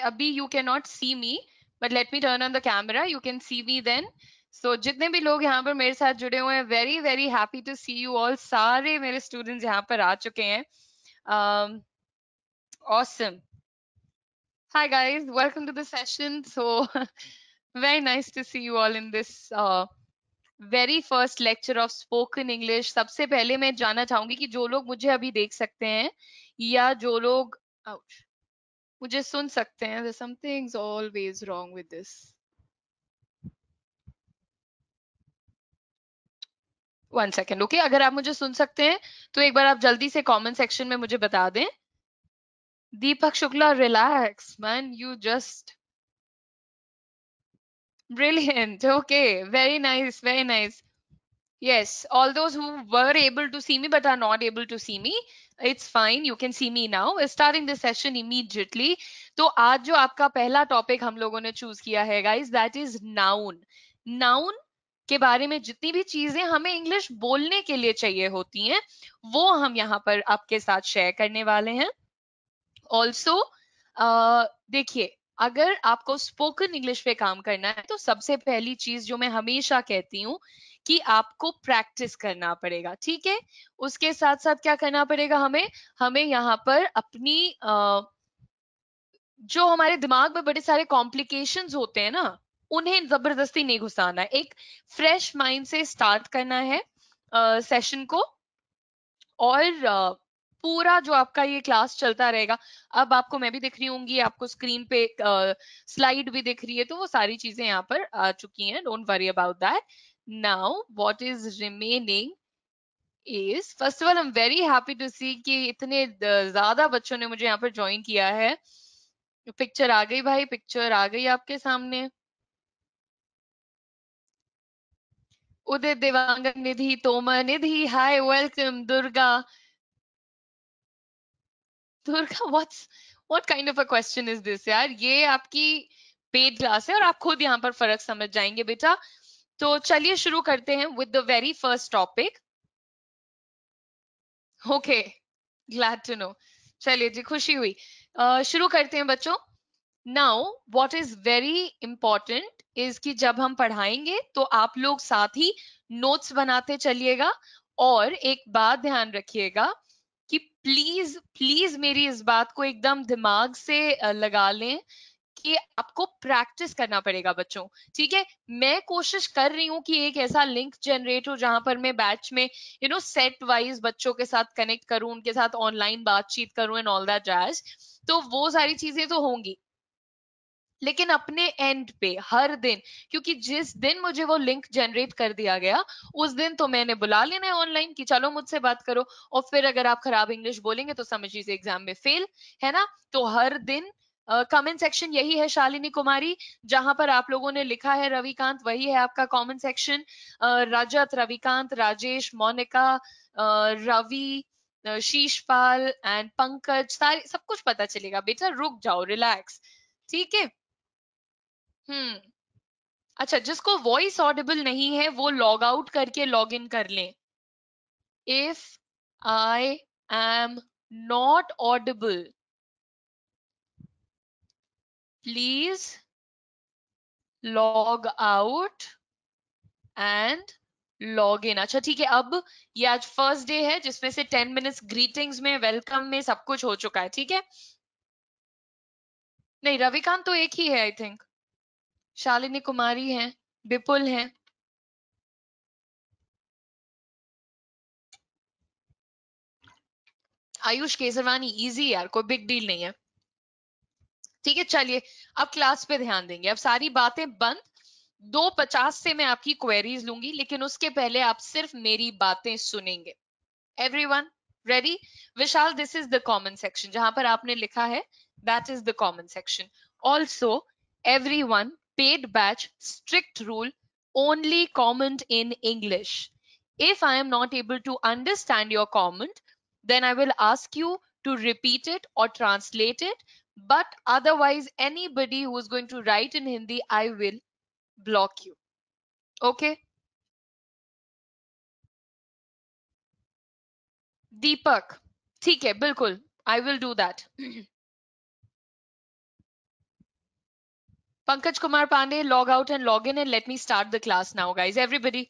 अभी you can not see me but let me turn on the camera you can see me then so जितने भी लोग यहाँ पर मेरे साथ जुड़े हुए हैं very very happy to see you all सारे मेरे स्टूडेंट्स यहाँ पर आ चुके हैं. Awesome Hi guys, welcome to the session. So very nice to see you all in this uh, very first lecture of spoken. सबसे पहले मैं जानना चाहूँगी कि जो लोग मुझे अभी देख सकते हैं या जो लोग ouch, मुझे सुन सकते हैं। There something is always wrong with this one second okay अगर आप मुझे सुन सकते हैं तो एक बार आप जल्दी से कॉमेंट सेक्शन में मुझे बता दें। Deepak Shukla relax man you just brilliant okay very nice very nice yes all those who're able to see me but are not able to see me fine. You can see me now. We're starting the session immediately. तो आज जो आपका पहला topic हम लोगों ने choose किया है guys that is noun noun के बारे में जितनी भी चीज़ें हमें इंग्लिश बोलने के लिए चाहिए होती हैं, वो हम यहाँ पर आपके साथ शेयर करने वाले हैं ऑल्सो देखिए, अगर आपको स्पोकन इंग्लिश पे काम करना है तो सबसे पहली चीज़ जो मैं हमेशा कहती हूँ कि आपको प्रैक्टिस करना पड़ेगा ठीक है? उसके साथ साथ क्या करना पड़ेगा हमें? हमें यहाँ पर अपनी अ, जो हमारे दिमाग में बड़े सारे कॉम्प्लिकेशंस होते हैं ना उन्हें ज़बरदस्ती नहीं घुसाना। है एक फ्रेश माइंड से स्टार्ट करना है सेशन को। और अ, पूरा जो आपका ये क्लास चलता रहेगा अब आपको मैं भी दिख रही होंगी आपको स्क्रीन पे स्लाइड भी दिख रही है तो वो सारी चीज़ें यहाँ पर आ चुकी हैं don't worry about that now what is remaining is first of all I am very happy to कि इतने ज़्यादा बच्चों ने मुझे यहाँ पर ज्वाइन किया है। पिक्चर आ गई भाई पिक्चर आ गई आपके सामने। Udit Dewangan Nidhi, Tomar Nidhi hi welcome Durga. Durga what's what kind of a question is this यार? ये आपकी पेड क्लास है और आप खुद यहाँ पर फ़र्क समझ जाएँगे बेटा। तो चलिए शुरू करते हैं with the very first topic okay glad to know चलिए जी खुशी हुई। अह, शुरू करते हैं बच्चों। Now what is very important is कि जब हम पढ़ाएँगे तो आप लोग साथ ही नोट्स बनाते चलिएगा और एक बात ध्यान रखिएगा कि प्लीज़ प्लीज़ मेरी इस बात को एकदम दिमाग से लगा लें कि आपको प्रैक्टिस करना पड़ेगा बच्चों, ठीक है? मैं कोशिश कर रही हूँ कि एक ऐसा लिंक जनरेट हो जहाँ पर मैं बैच में यू नो सेट वाइज बच्चों के साथ कनेक्ट करूँ, उनके साथ ऑनलाइन बातचीत करूँ एंड ऑल दैट जैज तो वो सारी चीज़ें तो होंगी। लेकिन अपने एंड पे, हर दिन, क्योंकि जिस दिन मुझे वो लिंक जनरेट कर दिया गया, उस दिन तो मैंने बुला लेना है ऑनलाइन कि चलो मुझसे बात करो, और फिर अगर आप खराब इंग्लिश बोलेंगे तो समझ लीजिए एग्ज़ाम में फेल है ना? तो हर दिन कमेंट सेक्शन यही है शालिनी कुमारी जहाँ पर आप लोगों ने लिखा है रविकांत वही है आपका कमेंट सेक्शन रजत रविकांत राजेश मोनिका अ, रवि शीशपाल एंड पंकज सारे सब कुछ पता चलेगा। बेटा रुक जाओ रिलैक्स ठीक है? हम्म। अच्छा जिसको वॉइस ऑडिबल नहीं है वो लॉग आउट करके लॉग इन कर लें। If I am not audible please log out and log in अच्छा ठीक है, अब ये आज फ़र्स्ट डे है, जिसमें से टेन मिनट्स ग्रीटिंग्स में वेलकम में सब कुछ हो चुका है, ठीक है? नहीं, रविकांत तो एक ही है आई थिंक शालिनी कुमारी है, विपुल है। आयुष केसरवानी इजी यार, कोई बिग डील नहीं है। ठीक है, चलिए, अब क्लास पे ध्यान देंगे। अब सारी बातें बंद। दो पचास से मैं आपकी क्वेरीज लूँगी, लेकिन उसके पहले आप सिर्फ़ मेरी बातें सुनेंगे। Everyone ready Vishal this is the common section जहाँ पर आपने लिखा है that is the common section also every one paid batch strict rule only comment in english. If i am not able to understand your comment, then i will ask you to repeat it or translate it. but otherwise anybody who is going to write in hindi i will block you okay Deepak ठीक है बिल्कुल I will do that Pankaj Kumar Pandey, log out and log in and let me start the class now, guys. Everybody.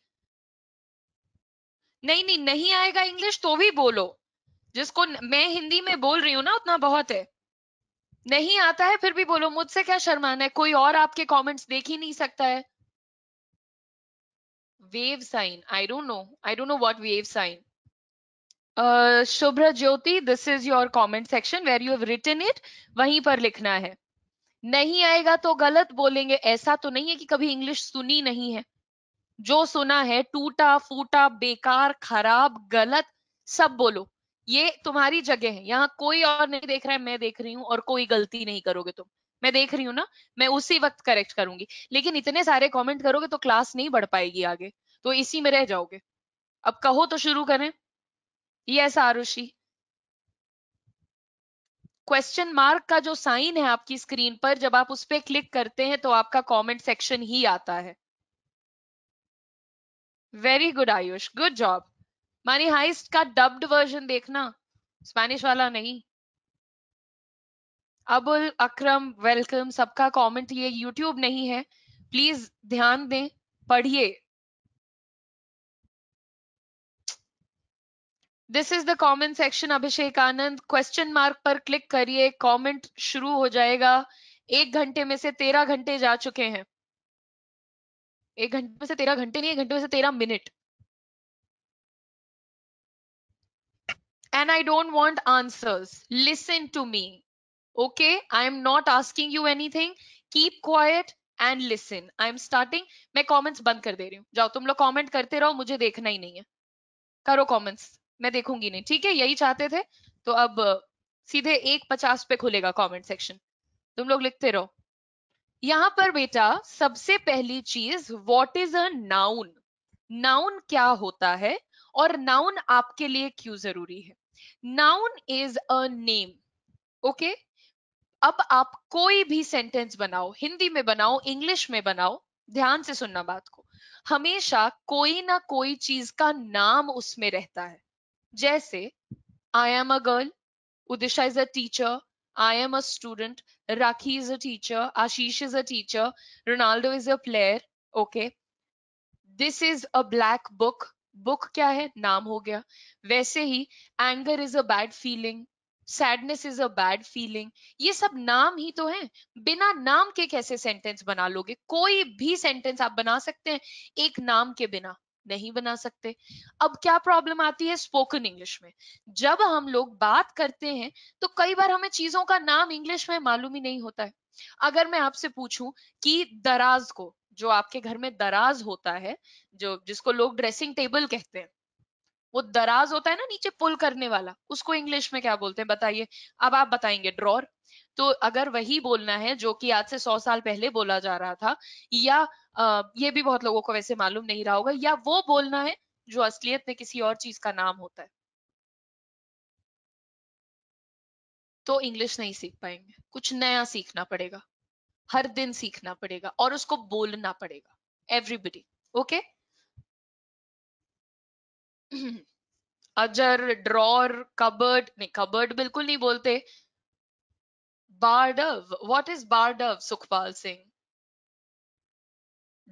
नहीं नहीं नहीं आएगा English तो भी बोलो जिसको मैं हिंदी में बोल रही हूं ना उतना बहुत है नहीं आता है, फिर भी बोलो, मुझसे क्या शर्माना है? कोई और आपके कमेंट्स देख ही नहीं सकता है। Wave sign I don't know I don't know what wave sign Shubhra Jyoti this is your comment section where you have written it वहीं पर लिखना है। नहीं आएगा तो गलत बोलेंगे। ऐसा तो नहीं है कि कभी इंग्लिश सुनी नहीं है। जो सुना है, टूटा, फूटा, बेकार, खराब, गलत, सब बोलो। ये तुम्हारी जगह है। यहाँ कोई और नहीं देख रहा है, मैं देख रही हूँ और कोई गलती नहीं करोगे तुम। मैं देख रही हूँ ना, मैं उसी वक्त करेक्ट करूँगी। लेकिन इतने सारे कमेंट करोगे तो क्लास नहीं बढ़ पाएगी आगे तो इसी में रह जाओगे। अब कहो तो शुरू करें। यस आरुषि क्वेश्चन मार्क का जो साइन है आपकी स्क्रीन पर, जब आप उस पर क्लिक करते हैं तो आपका कमेंट सेक्शन ही आता है। Very good Ayush. Good job money heist का डब्ड वर्जन देखना। स्पेनिश वाला नहीं। अबुल, अक्रम वेलकम सबका कमेंट ये यूट्यूब नहीं है। प्लीज़ ध्यान दें, पढ़िए। This is the comment section Abhishek Anand question mark पर क्लिक करिए। कमेंट शुरू हो जाएगा। एक घंटे में से तेरह घंटे जा चुके हैं। एक घंटे में से तेरह घंटे नहीं, एक घंटे में से तेरह minute and I don't want answers. Listen to me. Okay, I am not asking you anything. Keep quiet and listen. I am starting. मैं comments बंद कर दे रही हूँ जाओ तुम लोग comment करते रहो मुझे देखना ही नहीं है करो comments मैं देखूँगी नहीं ठीक है यही चाहते थे तो अब सीधे एक पचास पे खुलेगा comment section तुम लोग लिखते रहो यहाँ पर बेटा सबसे पहली चीज़ what is a noun noun क्या होता है और नाउन आपके लिए क्यों ज़रूरी है noun is a name okay अब आप कोई भी सेंटेंस बनाओ, हिंदी में बनाओ इंग्लिश में बनाओ, ध्यान से सुनना बात को हमेशा कोई ना कोई चीज़ का नाम उसमें रहता है जैसे I am a girl Udisha is a teacher I am a student. Rakhi is a teacher. Ashish is a teacher. Ronaldo is a player. Okay. This is a black book. Book क्या है? नाम हो गया। वैसे ही anger is a bad feeling sadness is a bad feeling ये सब नाम ही तो है। बिना नाम के कैसे सेंटेंस बना लोगे? कोई भी सेंटेंस आप बना सकते हैं, एक नाम के बिना। नहीं बना सकते। अब क्या प्रॉब्लम आती है स्पोकन इंग्लिश में? जब हम लोग बात करते हैं तो कई बार हमें चीज़ों का नाम इंग्लिश में मालूम ही नहीं होता है। अगर मैं आपसे पूछूँ कि दराज को, जो आपके घर में दराज होता है, जो जिसको लोग ड्रेसिंग टेबल कहते हैं वो दराज होता है ना नीचे पुल करने वाला उसको इंग्लिश में क्या बोलते हैं बताइए? अब आप बताएँगे ड्रॉर तो अगर वही बोलना है जो कि आज से सौ साल पहले बोला जा रहा था या आ, ये भी बहुत लोगों को वैसे मालूम नहीं रहा होगा या वो बोलना है जो असलियत में किसी और चीज़ का नाम होता है। तो इंग्लिश नहीं सीख पाएँगे। कुछ नया सीखना पड़ेगा। हर दिन सीखना पड़ेगा और उसको बोलना पड़ेगा। एवरीबडी ओके अजर, ड्रॉर, कबर्ड, नहीं, कबर्ड बिल्कुल नहीं बोलते। बारडव what is बारडव, Sukhpal Singh?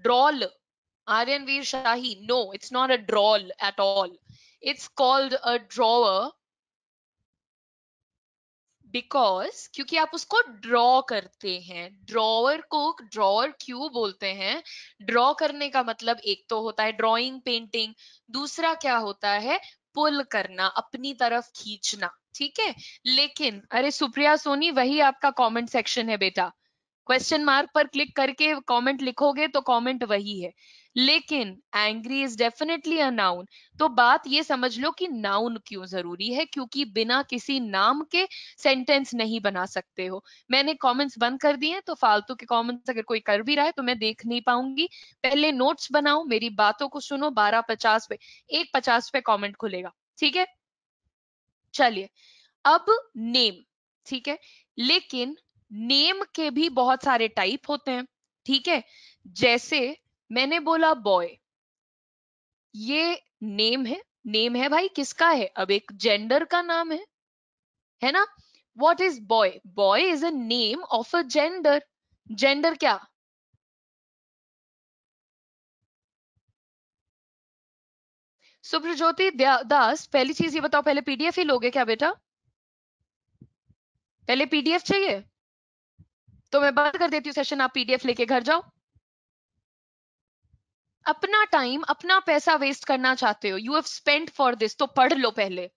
ड्रॉल आर्यनवीर shahi no it's not a ड्रॉल at all it's called a drawer because क्योंकि आप उसको ड्रॉ करते हैं ड्रॉवर को ड्रॉवर क्यों बोलते हैं? ड्रॉ करने का मतलब एक तो होता है ड्रॉइंग पेंटिंग दूसरा क्या होता है? पुल करना, अपनी तरफ़ खींचना, ठीक है? लेकिन, अरे सुप्रिया सोनी, वही आपका कमेंट सेक्शन है बेटा। क्वेश्चन मार्क पर क्लिक करके कमेंट लिखोगे तो कमेंट वही है। लेकिन angry is definitely a noun तो बात ये समझ लो कि नाउन क्यों ज़रूरी है? क्योंकि बिना किसी नाम के सेंटेंस नहीं बना सकते हो। मैंने कमेंट्स बंद कर दिए तो फालतू के कमेंट्स अगर कोई कर भी रहा है तो मैं देख नहीं पाऊँगी। पहले नोट्स बनाओ, मेरी बातों को सुनो, बारह पचास पे, एक पचास पे कॉमेंट खुलेगा। ठीक है? चलिए, अब नेम ठीक है? लेकिन नेम के भी बहुत सारे टाइप होते हैं, ठीक है? जैसे मैंने बोला, बॉय, ये नेम है नेम है भाई किसका है? अब एक जेंडर का नाम है है ना? What is boy boy is a name of a gender gender क्या? सुप्रज्योति दास, पहली चीज़ ये बताओ, पहले पीडीएफ ही लोगे क्या बेटा? पहले पीडीएफ चाहिए? तो मैं बंद कर देती हूँ सेशन आप पीडीएफ लेके घर जाओ। अपना टाइम अपना पैसा वेस्ट करना चाहते हो। You have spend for this तो पढ़ लो पहले।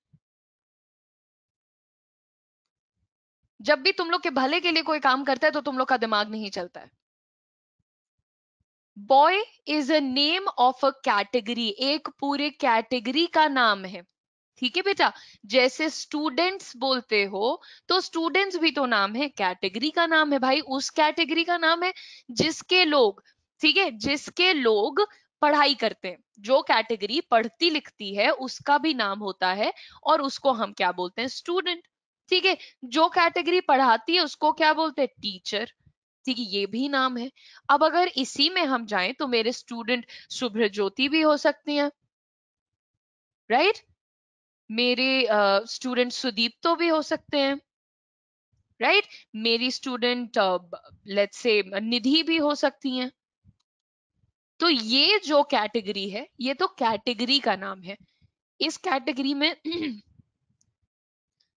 जब भी तुम लोग के भले के लिए कोई काम करता है तो तुम लोग का दिमाग नहीं चलता है। Boy is a name of a category एक पूरे कैटेगरी का नाम है। ठीक है बेटा? जैसे स्टूडेंट्स बोलते हो तो स्टूडेंट्स भी तो नाम है। कैटेगरी का नाम है भाई। उस कैटेगरी का नाम है जिसके लोग ठीक है जिसके लोग पढ़ाई करते हैं जो कैटेगरी पढ़ती लिखती है उसका भी नाम होता है और उसको हम क्या बोलते हैं? स्टूडेंट। ठीक है जो कैटेगरी पढ़ाती है उसको क्या बोलते हैं? टीचर। ठीक है ये भी नाम है। अब अगर इसी में हम जाएँ तो मेरे स्टूडेंट शुभ्र ज्योति भी हो सकती हैं। राइट? right? मेरे स्टूडेंट uh, सुदीप तो भी हो सकते हैं। राइट? right? मेरी स्टूडेंट लेट्स से निधि भी हो सकती हैं। तो ये जो कैटेगरी है, ये तो कैटेगरी का नाम है। इस कैटेगरी में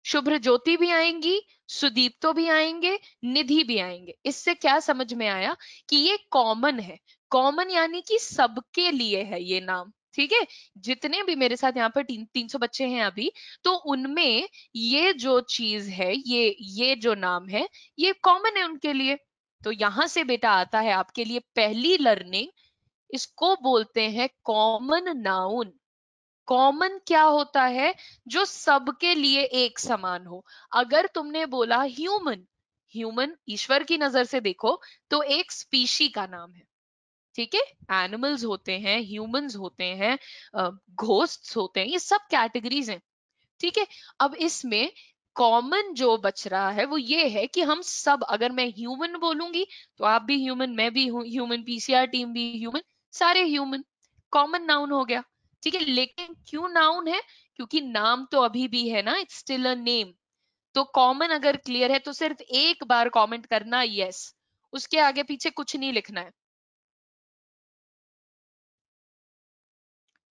शुभ्र ज्योति भी आएँगी, सुदीप तो भी आएँगे, निधि भी आएँगे। इससे क्या समझ में आया कि ये कॉमन है। कॉमन यानी कि सबके लिए है ये नाम, ठीक है? जितने भी मेरे साथ यहाँ पर तीन तीन सौ बच्चे हैं अभी तो उनमें ये जो चीज़ है, ये ये जो नाम है, ये कॉमन है उनके लिए। तो यहाँ से बेटा आता है आपके लिए पहली लर्निंग इसको बोलते हैं कॉमन नाउन कॉमन क्या होता है? जो सबके लिए एक समान हो। अगर तुमने बोला ह्यूमन ह्यूमन ईश्वर की नज़र से देखो तो एक स्पीशी का नाम है। ठीक है? एनिमल्स होते हैं ह्यूमंस होते हैं घोस्ट होते हैं, ये सब कैटेगरीज हैं। ठीक है? अब इसमें कॉमन जो बच रहा है, वो ये है कि हम सब, अगर मैं ह्यूमन बोलूँगी तो आप भी ह्यूमन मैं भी ह्यूमन पीसीआर टीम भी ह्यूमन सारे ह्यूमन कॉमन नाउन हो गया। ठीक है, लेकिन क्यों नाउन है? क्योंकि नाम तो अभी भी है ना इट्स स्टिल अ नेम तो कॉमन अगर क्लियर है तो सिर्फ़ एक बार कमेंट करना यस yes. उसके आगे पीछे कुछ नहीं लिखना है।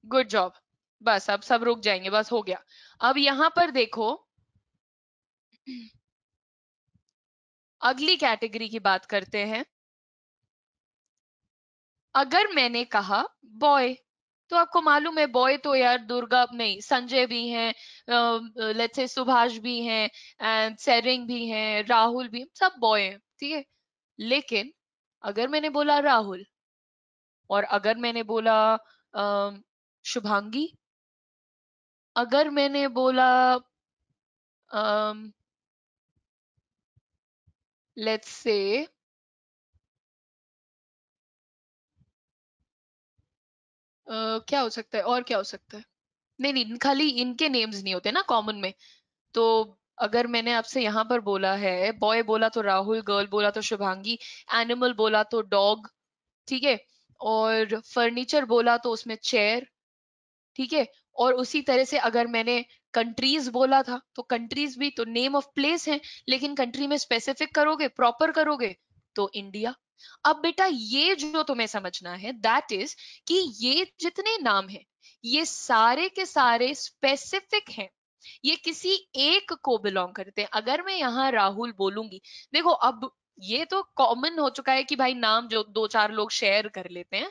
गुड जॉब बस, अब सब रुक जाएँगे, बस हो गया। अब यहाँ पर देखो, अगली कैटेगरी की बात करते हैं। अगर मैंने कहा, बॉय तो आपको मालूम है, बॉय तो यार दुर्गा, नहीं, संजय भी हैं लेट्स से सुभाष भी हैं एंड सेरिंग भी हैं, राहुल भी, सब बॉय हैं, ठीक है? लेकिन अगर मैंने बोला राहुल और अगर मैंने बोला शुभांगी, अगर मैंने बोला लेट्स से क्या हो सकता है? और क्या हो सकता है? नहीं नहीं, खाली इनके नेम्स नहीं होते ना कॉमन में। तो अगर मैंने आपसे यहाँ पर बोला है बॉय बोला तो राहुल गर्ल बोला तो शुभांगी एनिमल बोला तो डॉग ठीक है? और फर्नीचर बोला तो उसमें चेयर ठीक है? और उसी तरह से अगर मैंने कंट्रीज़ बोला था तो कंट्रीज़ भी तो नेम ऑफ़ प्लेस है, लेकिन कंट्री में स्पेसिफिक करोगे प्रॉपर करोगे तो इंडिया अब बेटा ये जो तुम्हें समझना है दैट इज़ कि ये जितने नाम है, ये सारे के सारे स्पेसिफिक हैं। ये किसी एक को बिलोंग करते हैं। अगर मैं यहाँ राहुल बोलूँगी, देखो अब ये तो कॉमन हो चुका है कि भाई नाम जो दो चार लोग शेयर कर लेते हैं,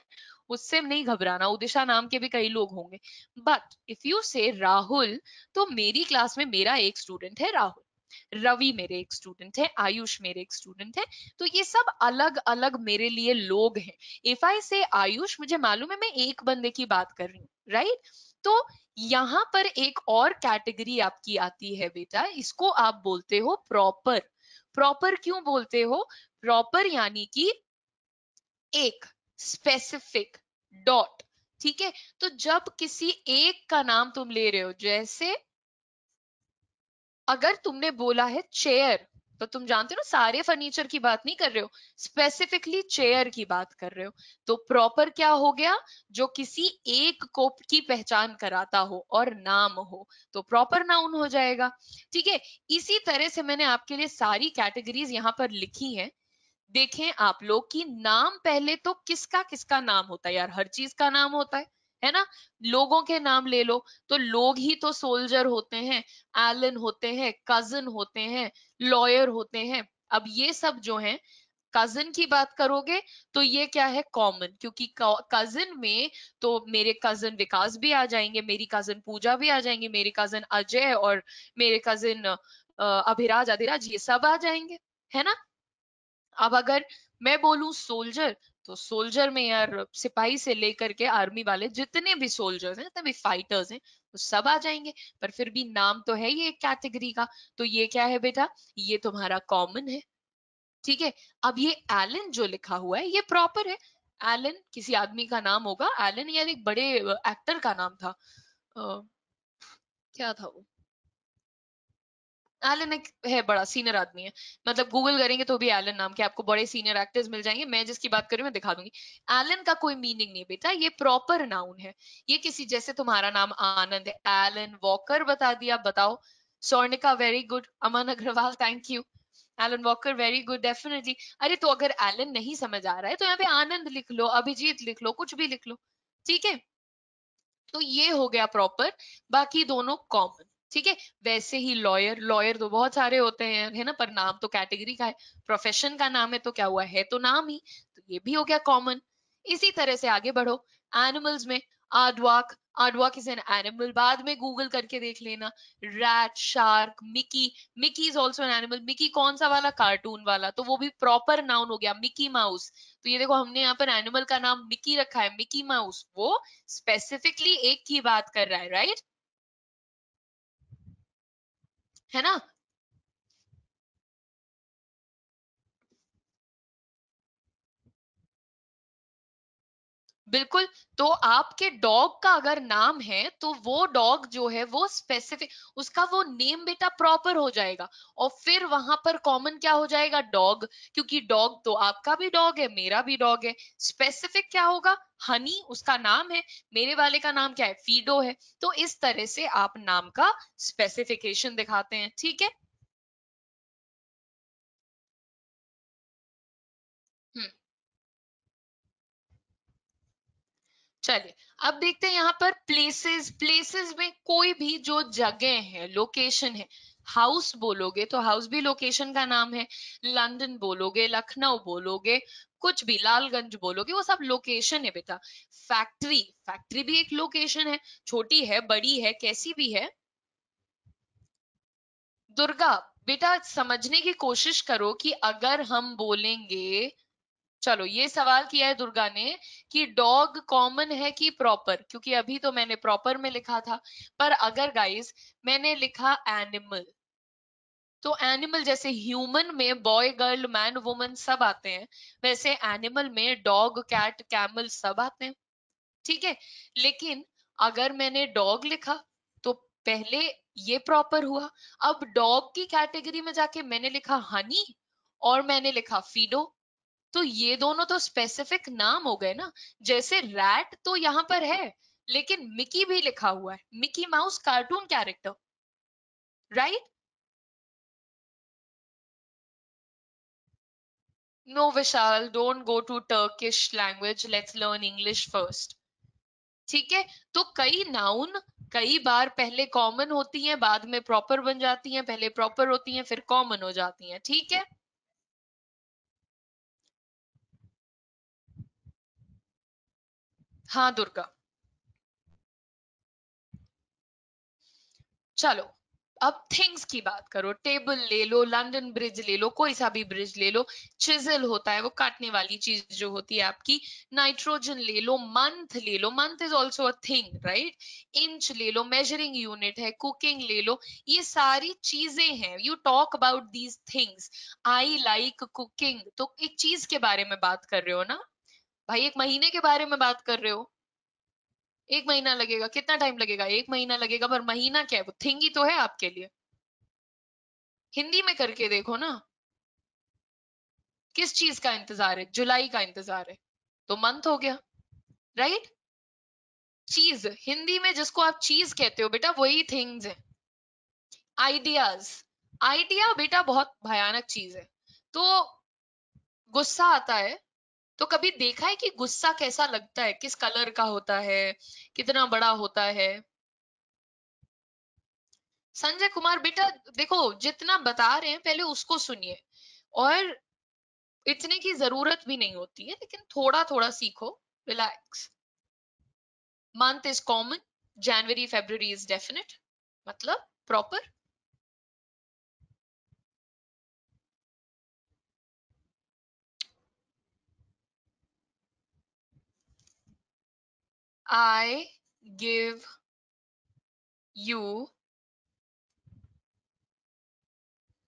उससे नहीं घबराना, उदिशा नाम के भी कई लोग होंगे। बट इफ़ यू से राहुल तो मेरी क्लास में मेरा एक स्टूडेंट है राहुल। रवि मेरे एक स्टूडेंट है, आयुष मेरे एक स्टूडेंट है तो ये सब अलग अलग मेरे लिए लोग हैं। इफ़ आई से आयुष, मुझे मालूम है मैं एक बंदे की बात कर रही हूँ राइट तो यहाँ पर एक और कैटेगरी आपकी आती है बेटा, इसको आप बोलते हो प्रॉपर प्रॉपर क्यों बोलते हो? प्रॉपर यानी कि एक स्पेसिफिक डॉट ठीक है? तो जब किसी एक का नाम तुम ले रहे हो, जैसे अगर तुमने बोला है चेयर तो तुम जानते हो सारे फर्नीचर की बात नहीं कर रहे हो स्पेसिफिकली चेयर की बात कर रहे हो। तो प्रॉपर क्या हो गया? जो किसी एक को की पहचान कराता हो और नाम हो तो प्रॉपर नाउन हो जाएगा। ठीक है? इसी तरह से मैंने आपके लिए सारी कैटेगरीज यहाँ पर लिखी हैं। देखें आप लोग की नाम पहले तो किसका किसका नाम होता है? यार, हर चीज़ का नाम होता है। है ना? लोगों के नाम ले लो। तो लोग ही तो सोल्जर होते हैं, एलन होते हैं, कज़न होते हैं, लॉयर होते हैं। अब ये सब जो हैं, कजिन की बात करोगे तो ये क्या है? कॉमन। क्योंकि कज़न में तो मेरे कज़न विकास भी आ जाएँगे, मेरी कज़न पूजा भी आ जाएँगी, मेरे कज़न अजय और मेरे कजिन अभिराज अधिराज ये सब आ जाएँगे। है ना? अब अगर मैं बोलूँ सोल्जर तो सोल्जर में यार सिपाही से लेकर के आर्मी वाले जितने भी सोल्जर्स हैं जितने भी फाइटर्स हैं वो सब आ जाएँगे। पर फिर भी नाम तो है ये कैटेगरी का। तो ये क्या है बेटा? ये तुम्हारा कॉमन है। ठीक है? अब ये एलन जो लिखा हुआ है ये प्रॉपर है। एलन किसी आदमी का नाम होगा। एलन यार एक बड़े एक्टर का नाम था। आ, क्या था वो? एलन एक है, बड़ा सीनियर आदमी है। मतलब गूगल करेंगे तो भी एलन नाम के आपको बड़े सीनियर एक्टर्स मिल जाएँगे। मैं जिसकी बात करूँ, मैं दिखा दूँगी। एलन का कोई मीनिंग नहीं बेटा, ये प्रॉपर नाउन है। ये किसी जैसे तुम्हारा नाम आनंद है। एलन वॉकर बता दिया बताओ। Swarnika very good Aman Agarwal thank you Alan Walker very good definitely अरे तो अगर एलन नहीं समझ आ रहा है तो यहाँ पे आनंद लिख लो, अभिजीत लिख लो, कुछ भी लिख लो। ठीक है? तो ये हो गया प्रॉपर बाकी दोनों कॉमन ठीक है? वैसे ही लॉयर लॉयर तो बहुत सारे होते हैं, है ना? पर नाम तो कैटेगरी का है। प्रोफेशन का नाम है तो क्या हुआ? है तो नाम ही। तो ये भी हो गया कॉमन इसी तरह से आगे बढ़ो। एनिमल्स में aardvark aardvark is an animal बाद में गूगल करके देख लेना। Rat shark Mickey Mickey is also an animal Mickey कौन सा वाला? कार्टून वाला। तो वो भी प्रॉपर नाउन हो गया। मिकी माउस तो ये देखो, हमने यहाँ पर एनिमल का नाम मिकी रखा है। मिकी माउस वो स्पेसिफिकली एक की बात कर रहा है राइट है ना? बिल्कुल तो आपके डॉग का अगर नाम है तो वो डॉग जो है, वो स्पेसिफिक उसका वो नेम बेटा प्रॉपर हो जाएगा। और फिर वहाँ पर कॉमन क्या हो जाएगा? डॉग क्योंकि डॉग तो आपका भी डॉग है, मेरा भी डॉग है। स्पेसिफिक क्या होगा? हनी उसका नाम है। मेरे वाले का नाम क्या है? फीडो है। तो इस तरह से आप नाम का स्पेसिफिकेशन दिखाते हैं, ठीक है? चलिए, अब देखते हैं यहाँ पर प्लेसेस प्लेसेस में कोई भी जो जगह है लोकेशन है हाउस बोलोगे तो हाउस भी लोकेशन का नाम है लंदन बोलोगे लखनऊ बोलोगे, कुछ भी लालगंज बोलोगे, वो सब लोकेशन है बेटा। फैक्ट्री फैक्ट्री भी एक लोकेशन है, छोटी है, बड़ी है, कैसी भी है। दुर्गा, बेटा समझने की कोशिश करो कि अगर हम बोलेंगे चलो, ये सवाल किया है दुर्गा ने कि डॉग कॉमन है कि प्रॉपर? क्योंकि अभी तो मैंने प्रॉपर में लिखा था, पर अगर गाइस मैंने लिखा एनिमल तो एनिमल जैसे ह्यूमन में बॉय गर्ल मैन वुमन सब आते हैं, वैसे एनिमल में डॉग कैट कैमल सब आते हैं। ठीक है? लेकिन अगर मैंने डॉग लिखा तो पहले ये प्रॉपर हुआ। अब डॉग की कैटेगरी में जाके मैंने लिखा हनी और मैंने लिखा फीडो तो ये दोनों तो स्पेसिफिक नाम हो गए ना। जैसे रैट तो यहाँ पर है, लेकिन मिकी भी लिखा हुआ है। Mickey Mouse cartoon character right no Vishal don't go to Turkish language let's learn English first ठीक है? तो कई नाउन कई बार पहले कॉमन होती हैं, बाद में प्रॉपर बन जाती हैं, पहले प्रॉपर होती हैं, फिर कॉमन हो जाती हैं। ठीक है? हाँ दुर्गा। चलो, अब थिंग्स की बात करो। टेबल ले लो लंदन ब्रिज ले लो, कोई सा भी ब्रिज ले लो चिजल होता है, वो काटने वाली चीज़ जो होती है आपकी। नाइट्रोजन ले लो मंथ ले लो। Month is also a thing right inch ले लो मेजरिंग यूनिट है कुकिंग ले लो। ये सारी चीज़ें हैं। You talk about these things I like cooking तो एक चीज़ के बारे में बात कर रहे हो ना? भाई, एक महीने के बारे में बात कर रहे हो? एक महीना लगेगा, कितना टाइम लगेगा? एक महीना लगेगा, पर महीना क्या है? वो थिंग ही तो है आपके लिए। हिंदी में करके देखो ना। किस चीज़ का इंतज़ार है? जुलाई का इंतज़ार है। तो मंथ हो गया राइट चीज़, हिंदी में जिसको आप चीज़ कहते हो, बेटा, वही थिंग्स है। आइडियाज़ आइडिया बेटा बहुत भयानक चीज़ है। तो गुस्सा आता है तो कभी देखा है कि गुस्सा कैसा लगता है? किस कलर का होता है? कितना बड़ा होता है? संजय कुमार, बेटा देखो, जितना बता रहे हैं, पहले उसको सुनिए। और इतने की ज़रूरत भी नहीं होती है, लेकिन थोड़ा थोड़ा सीखो relax month is common January February is definite मतलब proper I give you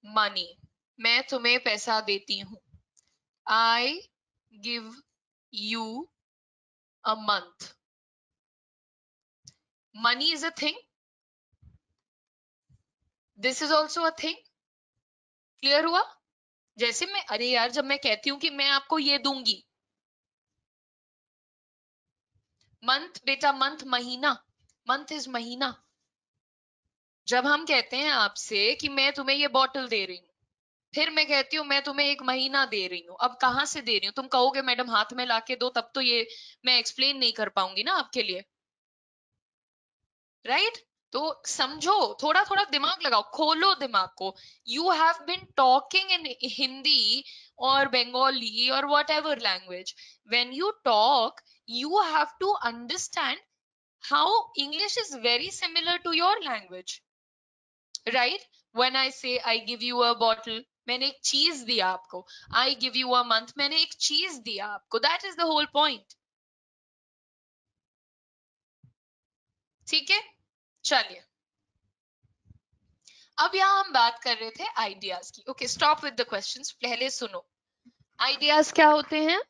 money. मैं तुम्हें पैसा देती हूँ I give you a month. Money is a thing. This is also a thing. Clear हुआ जैसे मैं अरे यार जब मैं कहती हूँ कि मैं आपको ये दूँगी मंथ बेटा मंथ महीना मंथ इज़ महीना। जब हम कहते हैं आपसे कि मैं तुम्हें ये बॉटल दे रही हूँ, फिर मैं कहती हूँ, मैं तुम्हें एक महीना दे रही हूँ। अब कहाँ से दे रही हूँ? तुम कहोगे, मैडम, हाथ में लाके दो, तब तो ये मैं एक्सप्लेन नहीं कर पाऊँगी ना आपके लिए। Right right? तो समझो थोड़ा थोड़ा दिमाग लगाओ, खोलो दिमाग को। You have been talking in Hindi or bengali or whatever language when you talk you have to understand how english is very similar to your language. Right? When i say, i give you a bottle, मैंने एक चीज़ दिया आपको। I give you a month मैंने एक चीज़ दिया आपको। That is the whole point ठीक है? चलिए। अब यहाँ हम बात कर रहे थे आइडियाज़ की। Okay stop with the questions पहले सुनो। आइडियाज़ क्या होते हैं?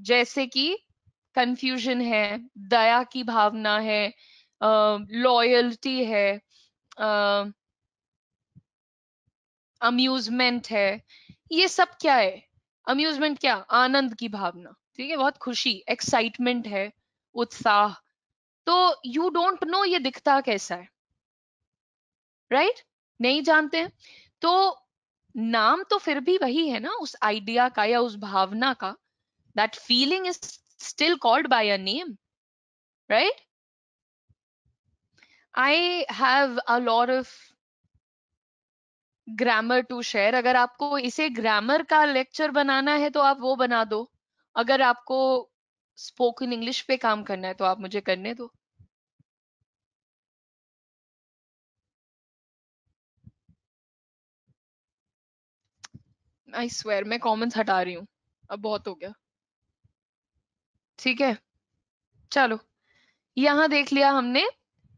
जैसे कि कंफ्यूजन है दया की भावना है लॉयल्टी uh, है अम्यूजमेंट uh, है ये सब क्या है? अम्यूजमेंट क्या? आनंद की भावना ठीक है? बहुत खुशी एक्साइटमेंट है उत्साह। तो यू डोंट नो ये दिखता कैसा है राइट right? नहीं जानते तो नाम तो फिर भी वही है ना उस आइडिया का या उस भावना का that feeling is still called by a name right I have a lot of grammar to share अगर आपको इसे ग्रामर का लेक्चर बनाना है तो आप वो बना दो। अगर आपको स्पोकन इंग्लिश पे काम करना है तो आप मुझे करने दो। आई स्वेर मैं कॉमेंट्स हटा रही हूँ। अब बहुत हो गया। ठीक है? चलो, यहाँ देख लिया हमने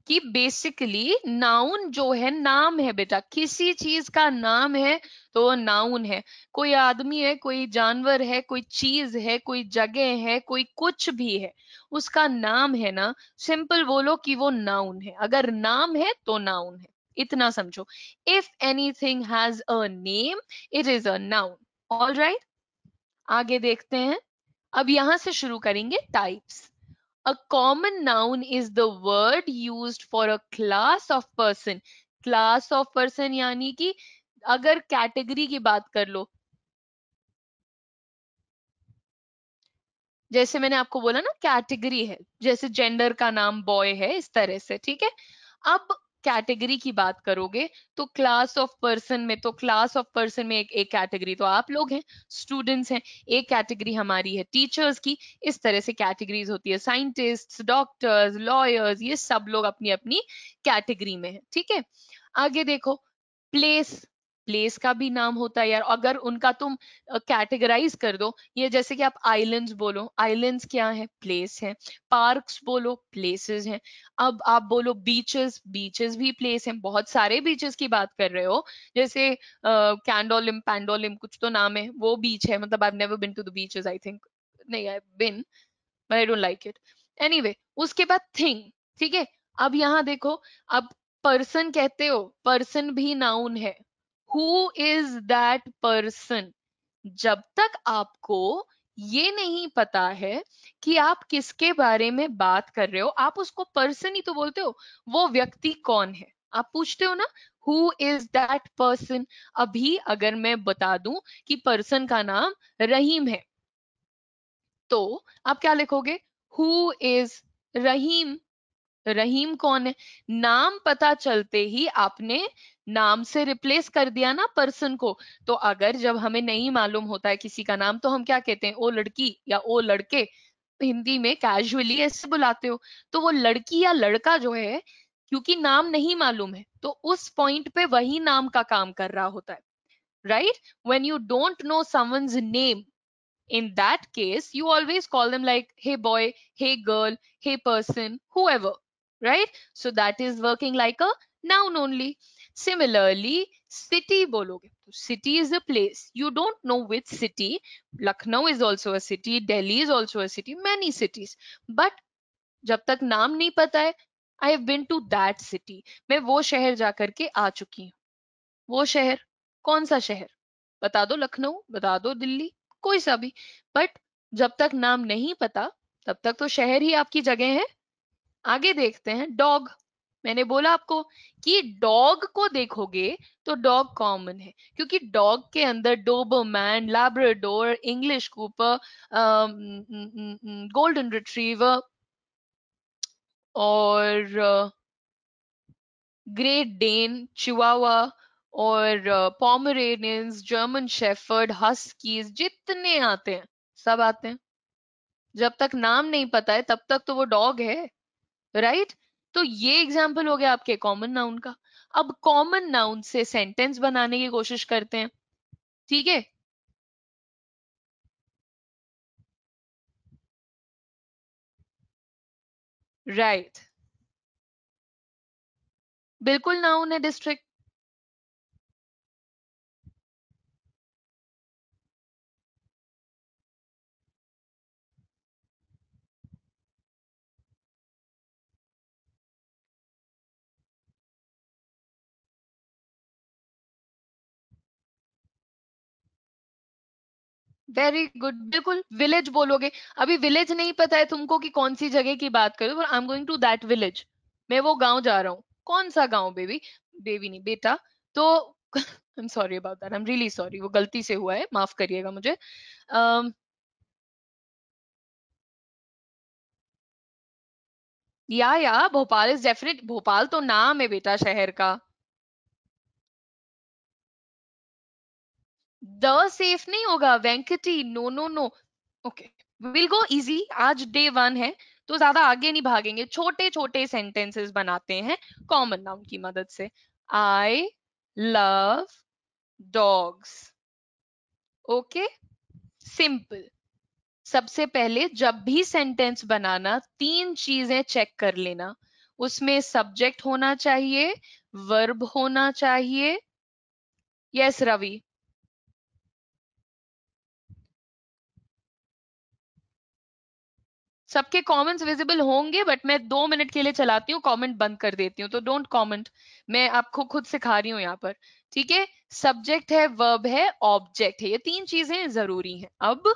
कि बेसिकली नाउन जो है, नाम है बेटा। किसी चीज़ का नाम है तो वो नाउन है। कोई आदमी है, कोई जानवर है, कोई चीज़ है, कोई जगह है, कोई कुछ भी है, उसका नाम है ना सिंपल बोलो कि वो नाउन है। अगर नाम है तो नाउन है। इतना समझो। If anything has a name it is a noun all right आगे देखते हैं। अब यहाँ से शुरू करेंगे types A common noun is the word used for a class of person. Class of person यानी कि अगर कैटेगरी की बात कर लो। जैसे मैंने आपको बोला ना कैटेगरी है। जैसे जेंडर का नाम बॉय है, इस तरह से, ठीक है? अब कैटेगरी की बात करोगे तो क्लास ऑफ़ पर्सन में तो क्लास ऑफ़ पर्सन में एक एक कैटेगरी तो आप लोग हैं स्टूडेंट्स हैं, एक कैटेगरी हमारी है टीचर्स की, इस तरह से कैटेगरीज होती है साइंटिस्ट डॉक्टर्स लॉयर्स ये सब लोग अपनी अपनी कैटेगरी में है, ठीक है? आगे देखो प्लेस प्लेस का भी नाम होता है यार। अगर उनका तुम कैटेगराइज कर दो, ये जैसे कि आप आइलैंड्स बोलो आइलैंड्स क्या है? प्लेस है। पार्क्स बोलो प्लेसेस हैं। अब आप बोलो बीचेस बीचेस भी प्लेस हैं। बहुत सारे बीचेस की बात कर रहे हो। जैसे कैंडोलिम पैंडोलिम कुछ तो नाम है। वो बीच है। मतलब I never been to the beaches I think नहीं I been I don't like it anyway उसके बाद थिंग ठीक है? अब यहाँ देखो, अब पर्सन कहते हो पर्सन भी नाउन है। हु इज़ दैट पर्सन जब तक आपको ये नहीं पता है कि आप किसके बारे में बात कर रहे हो, आप उसको पर्सन ही तो बोलते हो, वो व्यक्ति कौन है? आप पूछते हो ना हु इज़ दैट पर्सन अभी अगर मैं बता दूँ कि पर्सन का नाम रहीम है तो आप क्या लिखोगे? हु इज़ रहीम? रहीम कौन है? नाम पता चलते ही आपने नाम से रिप्लेस कर दिया ना पर्सन को। तो अगर जब हमें नहीं मालूम होता है किसी का नाम तो हम क्या कहते हैं? ओ लड़की या ओ लड़के, हिंदी में कैजुअली ऐसे बुलाते हो। तो वो लड़की या लड़का जो है, क्योंकि नाम नहीं मालूम है तो उस पॉइंट पे वही नाम का काम कर रहा होता है। Right when you don't know someone's name in that case, you always call them like, hey boy, hey girl, hey person, whoever. Right so that is working like a noun only similarly city bologe city is a place you don't know which city lucknow is also a city delhi is also a city many cities but जब तक नाम नहीं पता है I have been to that city मैं वो शहर जाकर के आ चुकी हूँ वो शहर कौन सा शहर बता दो लखनऊ बता दो दिल्ली कोई सा भी बट जब तक नाम नहीं पता तब तक तो शहर ही आपकी जगह है आगे देखते हैं डॉग मैंने बोला आपको कि डॉग को देखोगे तो डॉग कॉमन है, क्योंकि डॉग के अंदर Doberman Labrador English cooper golden retriever और ग्रेट डेन चिवावा और पॉमरेनियंस जर्मन शेफर्ड हस्कीज जितने आते हैं, सब आते हैं। जब तक नाम नहीं पता है, तब तक तो वो डॉग है। राइट? तो ये एग्ज़ाम्पल हो गया आपके कॉमन नाउन का। अब कॉमन नाउन से सेंटेंस बनाने की कोशिश करते हैं। ठीक है? Right right. बिल्कुल नाउन है डिस्ट्रिक्ट वेरी गुड बिल्कुल विलेज बोलोगे। अभी विलेज नहीं पता है तुमको कि कौन सी जगह की बात करो I am going to that village मैं वो गाँव जा रहा हूँ। कौन सा गाँव बेबी बेबी नहीं बेटा। तो I am sorry about that I am really sorry वो गलती से हुआ है। माफ़ करिएगा मुझे। um, या या भोपाल इज़ डेफिनेट भोपाल तो नाम है बेटा शहर का। द सेफ़ नहीं होगा, Venkati, no no no. Okay will go easy आज डे वन है तो ज़्यादा आगे नहीं भागेंगे छोटे छोटे सेंटेंसेस बनाते हैं कॉमन नाउन की मदद से। I love dogs okay simple सबसे पहले जब भी सेंटेंस बनाना, तीन चीज़ें चेक कर लेना। उसमें सब्जेक्ट होना चाहिए वर्ब होना चाहिए। यस रवि सबके कमेंट्स विजिबल होंगे बट मैं दो मिनट के लिए चलाती हूँ कमेंट बंद कर देती हूँ तो डोंट कमेंट मैं आपको खुद सिखा रही हूँ यहाँ पर। ठीक है? सब्जेक्ट है वर्ब है ऑब्जेक्ट है, ये तीन चीज़ें ज़रूरी हैं। अब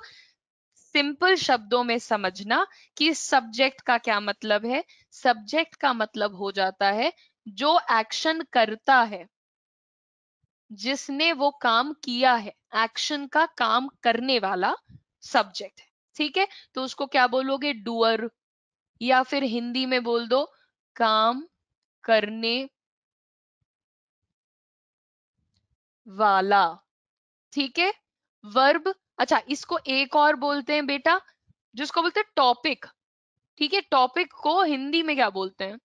सिंपल शब्दों में समझना कि सब्जेक्ट का क्या मतलब है। सब्जेक्ट का मतलब हो जाता है जो एक्शन करता है, जिसने वो काम किया है। एक्शन का काम करने वाला सब्जेक्ट ठीक है? तो उसको क्या बोलोगे? डुअर। या फिर हिंदी में बोल दो, काम करने वाला। ठीक है? वर्ब अच्छा इसको एक और बोलते हैं बेटा, जिसको बोलते हैं टॉपिक ठीक है? टॉपिक को हिंदी में क्या बोलते हैं?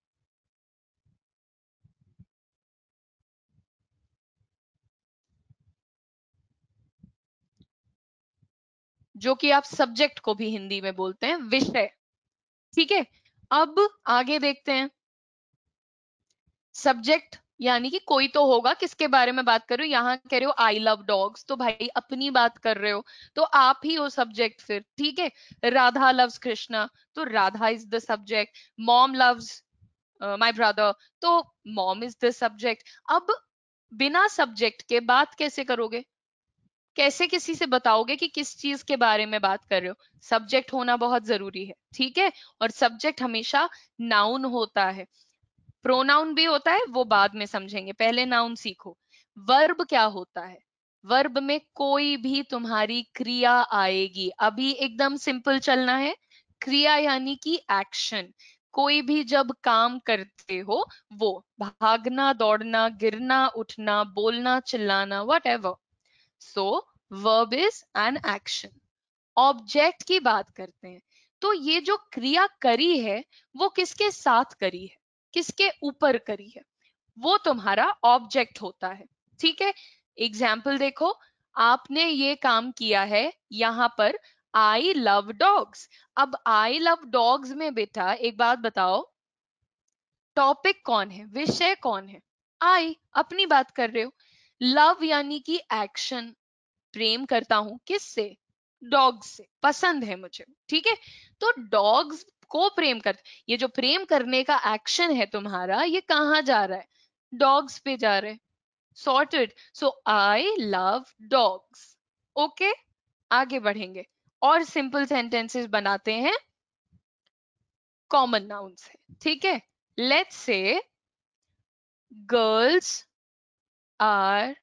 जो कि आप सब्जेक्ट को भी हिंदी में बोलते हैं, विषय। ठीक है? अब आगे देखते हैं। सब्जेक्ट यानी कि कोई तो होगा, किसके बारे में बात कर रहे हो? यहाँ कह रहे हो आई लव डॉग्स तो भाई, अपनी बात कर रहे हो। तो आप ही हो सब्जेक्ट फिर, ठीक है? राधा लव्स कृष्णा तो Radha is the subject mom loves my brother तो मॉम इज़ द सब्जेक्ट अब बिना सब्जेक्ट के बात कैसे करोगे? कैसे किसी से बताओगे कि किस चीज़ के बारे में बात कर रहे हो? सब्जेक्ट होना बहुत ज़रूरी है, ठीक है? और सब्जेक्ट हमेशा नाउन होता है। प्रोनाउन भी होता है, वो बाद में समझेंगे। पहले नाउन सीखो। वर्ब क्या होता है? वर्ब में कोई भी तुम्हारी क्रिया आएगी। अभी एकदम सिंपल चलना है। क्रिया यानी कि एक्शन। कोई भी जब काम करते हो, वो भागना, दौड़ना, गिरना, उठना, बोलना, चिल्लाना whatever so verb is an action object की बात करते हैं। तो ये जो क्रिया करी है, वो किसके साथ करी है? किसके ऊपर करी है? वो तुम्हारा ऑब्जेक्ट होता है। ठीक है? एग्ज़ाम्पल देखो। आपने ये काम किया है यहाँ पर आई लव डॉग्स अब आई लव डॉग्स में बेटा, एक बात बताओ। टॉपिक कौन है? विषय कौन है? आई अपनी बात कर रहे हो। लव यानी कि एक्शन, प्रेम करता हूँ किससे? डॉग्स से, पसंद है मुझे, ठीक है? तो डॉग्स को प्रेम कर, ये जो प्रेम करने का एक्शन है तुम्हारा, ये कहाँ जा रहा है? डॉग्स पे जा रहे sorted so I love dogs okay आगे बढ़ेंगे। और सिंपल सेंटेंसेस बनाते हैं। कॉमन नाउन से ठीक है? Let's say girls are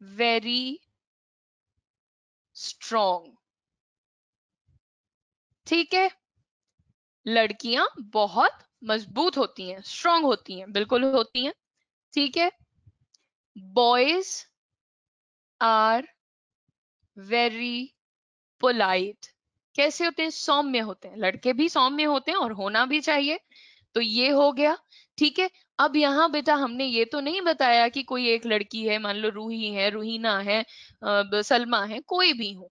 very strong ठीक है? लड़कियाँ बहुत मज़बूत होती हैं स्ट्रांग होती हैं, बिल्कुल होती हैं। ठीक है? बॉयज़ आर वेरी पोलाइट कैसे होते हैं? सौम्य होते हैं। लड़के भी सौम्य होते हैं और होना भी चाहिए। तो ये हो गया। ठीक है? अब यहाँ बेटा हमने ये तो नहीं बताया कि कोई एक लड़की है, मान लो रूही है, रूहीना है सलमा है, कोई भी हो।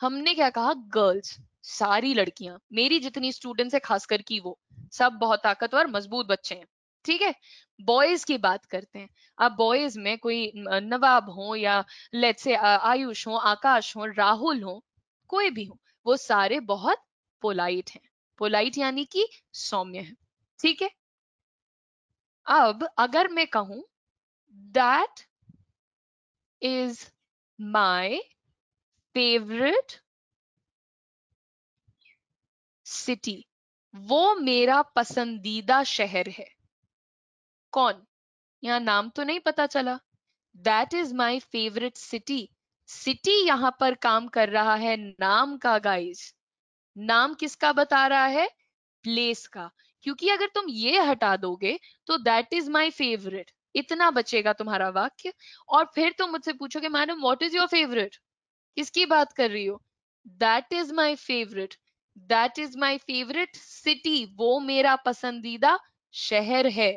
हमने क्या कहा? गर्ल्स, सारी लड़कियाँ, मेरी जितनी स्टूडेंट्स है, खासकर की वो, सब बहुत ताकतवर, मज़बूत बच्चे हैं, ठीक है? बॉयज़ की बात करते हैं। अब बॉयज़ में कोई नवाब हो या लेट से आयुष हो, आकाश हो, राहुल हो, कोई भी हो, वो सारे बहुत पोलाइट हैं। पोलाइट यानी कि सौम्य है, ठीक है? अब अगर मैं कहूँ that is my favourite city वो मेरा पसंदीदा शहर है। कौन? यहाँ नाम तो नहीं पता चला। That is my favourite city city यहाँ पर काम कर रहा है नाम का गाइज़ नाम किसका बता रहा है? प्लेस का। क्योंकि अगर तुम ये हटा दोगे तो दैट इज़ माई फेवरेट इतना बचेगा तुम्हारा वाक्य। और फिर तुम मुझसे पूछोगे, madam what is your favourite किसकी बात कर रही हो? That is my favourite that is my favourite city वो मेरा पसंदीदा शहर है।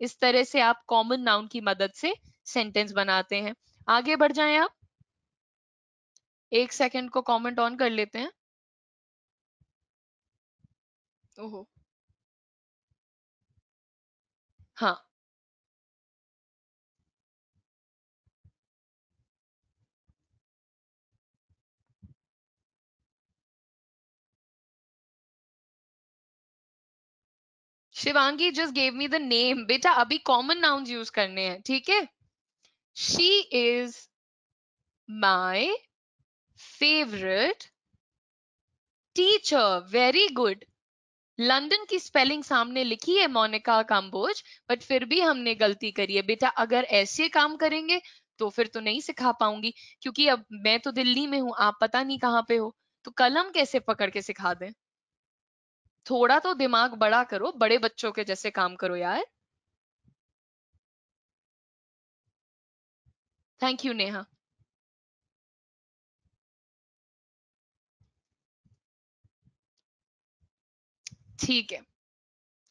इस तरह से आप कॉमन नाउन की मदद से सेंटेंस बनाते हैं। आगे बढ़ जाएँ आप। एक सेकंड को कमेंट ऑन कर लेते हैं। ओहो। हाँ। Shivangi just gave me the name बेटा अभी कॉमन नाउन यूज़ करने हैं, ठीक है? She is my favourite teacher very good London की स्पेलिंग सामने लिखी है मोनिका काम्बोज बट फिर भी हमने गलती करी है। बेटा, अगर ऐसे काम करेंगे तो फिर तो नहीं सिखा पाऊँगी, क्योंकि अब मैं तो दिल्ली में हूँ, आप पता नहीं कहाँ पे हो। तो कलम कैसे पकड़ के सिखा दें? थोड़ा तो दिमाग बड़ा करो, बड़े बच्चों के जैसे काम करो यार। Thank you Neha. ठीक है।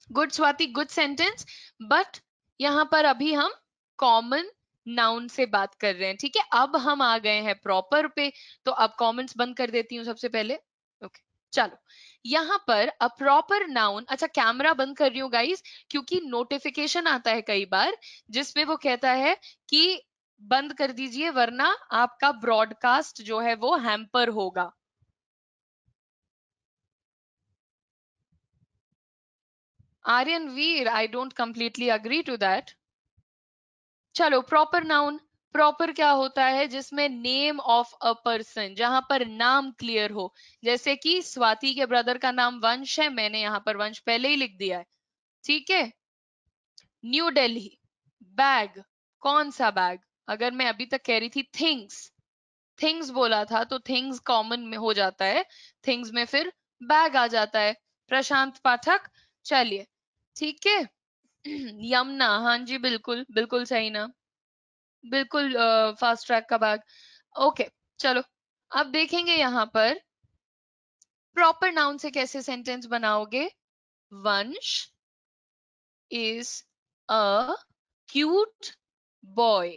Good Swati, good sentence, but यहाँ पर अभी हम कॉमन नाउन से बात कर रहे हैं, ठीक है? अब हम आ गए हैं प्रॉपर पे तो अब कॉमेंट्स बंद कर देती हूँ सबसे पहले। ओके, चलो। यहाँ पर अ प्रॉपर नाउन अच्छा कैमरा बंद कर रही हूँ गाइस, क्योंकि नोटिफिकेशन आता है कई बार, जिसमें वो कहता है कि बंद कर दीजिए, वरना आपका ब्रॉडकास्ट जो है वो हैम्पर होगा। Aryan Veer I don't completely agree to that चलो प्रॉपर नाउन प्रॉपर क्या होता है जिसमें नेम ऑफ़ अ पर्सन जहाँ पर नाम क्लियर हो। जैसे कि स्वाति के ब्रदर का नाम वंश है, मैंने यहाँ पर वंश पहले ही लिख दिया है। ठीक है? न्यू दिल्ली बैग कौन सा बैग अगर मैं अभी तक कह रही थी थिंग्स थिंग्स बोला था तो थिंग्स कॉमन में हो जाता है। थिंग्स में फिर बैग आ जाता है। प्रशांत पाठक, चलिए। ठीक है? यमुना हाँ जी, बिल्कुल बिल्कुल सही ना। बिल्कुल फास्ट ट्रैक का बैग ओके, चलो, अब देखेंगे यहाँ पर। प्रॉपर नाउन से कैसे सेंटेंस बनाओगे? वंश इज़ अ क्यूट बॉय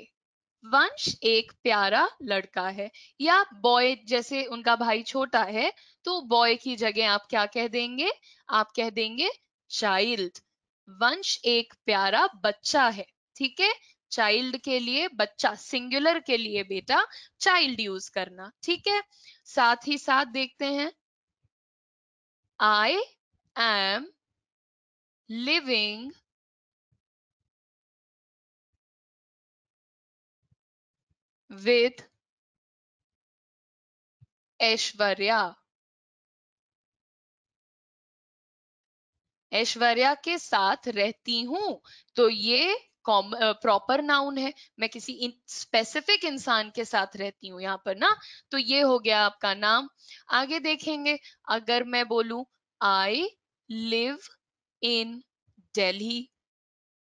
वंश एक प्यारा लड़का है। या बॉय जैसे उनका भाई छोटा है तो बॉय की जगह आप क्या कह देंगे? आप कह देंगे चाइल्ड वंश एक प्यारा बच्चा है, ठीक है? चाइल्ड के लिए बच्चा सिंगुलर के लिए बेटा चाइल्ड यूज़ करना, ठीक है? साथ ही साथ देखते हैं। I am living with Aishwarya Aishwarya के साथ रहती हूँ तो ये प्रॉपर नाउन है। मैं किसी स्पेसिफिक इंसान के साथ रहती हूँ यहाँ पर ना तो ये हो गया आपका नाम। आगे देखेंगे, अगर मैं बोलू आई लिव इन दिल्ली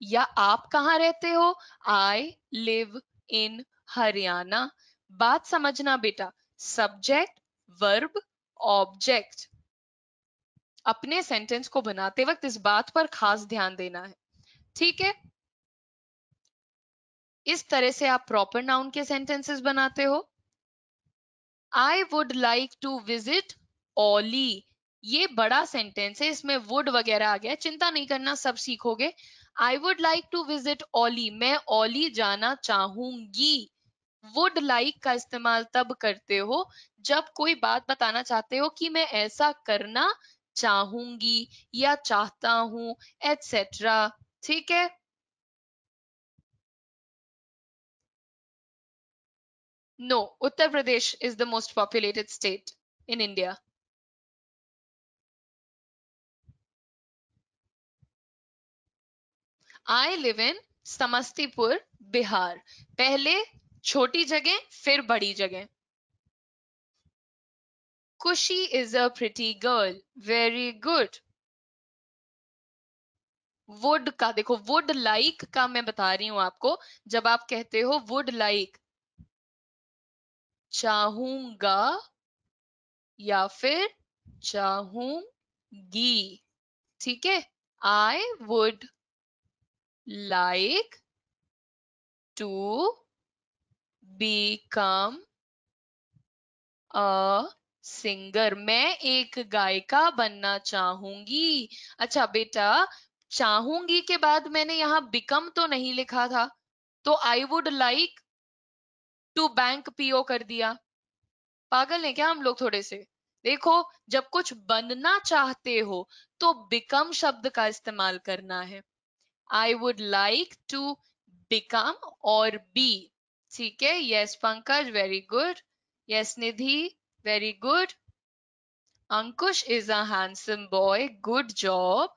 या आप कहाँ रहते हो? आई लिव इन हरियाणा बात समझना बेटा सब्जेक्ट वर्ब ऑब्जेक्ट अपने सेंटेंस को बनाते वक्त इस बात पर खास ध्यान देना है। ठीक है? इस तरह से आप प्रॉपर नाउन के सेंटेंसेस बनाते हो। I would like to visit Auli ये बड़ा सेंटेंस है, इसमें वुड वगैरह आ गया। चिंता नहीं करना, सब सीखोगे। I would like to visit Auli मैं ओली जाना चाहूँगी। वुड लाइक का इस्तेमाल तब करते हो जब कोई बात बताना चाहते हो कि मैं ऐसा करना चाहूँगी या चाहता हूँ एटसेट्रा ठीक है? No Uttar Pradesh is the most populated state in India I live in Samastipur Bihar पहले छोटी जगह, फिर बड़ी जगह. Kushi is a pretty girl. Very good. Wood का देखो वुड लाइक like का मैं बता रही हूँ आपको जब आप कहते हो वुड लाइक like, चाहूँगा या फिर चाहूँगी ठीक है I would like to become a singer, मैं एक गायिका बनना चाहूँगी। अच्छा बेटा, चाहूँगी के बाद मैंने यहाँ बिकम तो नहीं लिखा था तो I would like to bank PO कर दिया। पागल है क्या हम लोग थोड़े से? देखो, जब कुछ बनना चाहते हो तो बिकम शब्द का इस्तेमाल करना है। I would like to become और बी ठीक है? Yes Pankaj very good yes Nidhi. Very good. Ankush is a handsome boy. Good job.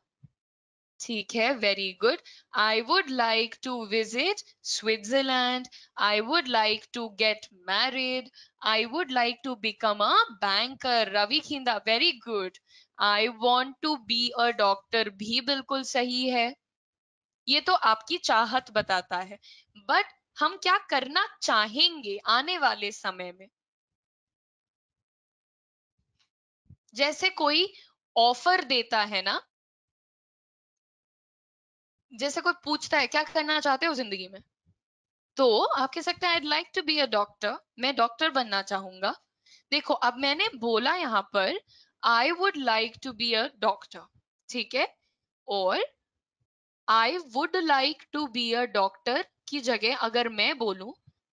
ठीक है very good I would like to visit Switzerland I would like to get married I would like to become a banker Ravi Khinda very good I want to be a doctor भी बिल्कुल सही है। ये तो आपकी चाहत बताता है। बट हम क्या करना चाहेंगे आने वाले समय में? जैसे कोई ऑफ़र देता है ना, जैसे कोई पूछता है, क्या करना चाहते हो ज़िंदगी में? तो आप कह सकते हैं I like to be a doctor मैं डॉक्टर बनना चाहूँगा. देखो, अब मैंने बोला यहाँ पर I would like to be a doctor ठीक है? और I would like to be a doctor की जगह अगर मैं बोलूँ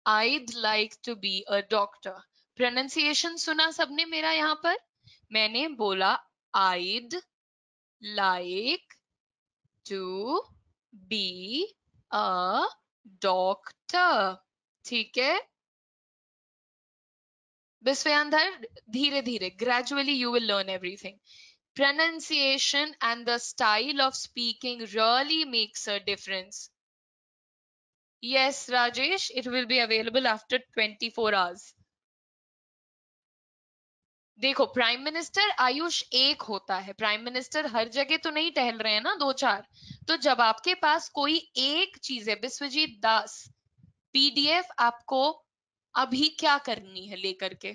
I'd like to be a doctor pronunciation सुना सबने मेरा यहाँ पर? मैंने बोला I'd like to be a doctor ठीक है विश्वयांधर धीरे धीरे gradually you will learn everything pronunciation and the style of speaking really makes a difference yes rajesh it will be available after 24 hours देखो प्राइम मिनिस्टर आयुष एक होता है। Prime minister हर जगह तो नहीं टहल रहे हैं ना, दो चार। तो जब आपके पास कोई एक चीज़ है विश्वजीत दास पीडीएफ आपको अभी क्या करनी है लेकर के?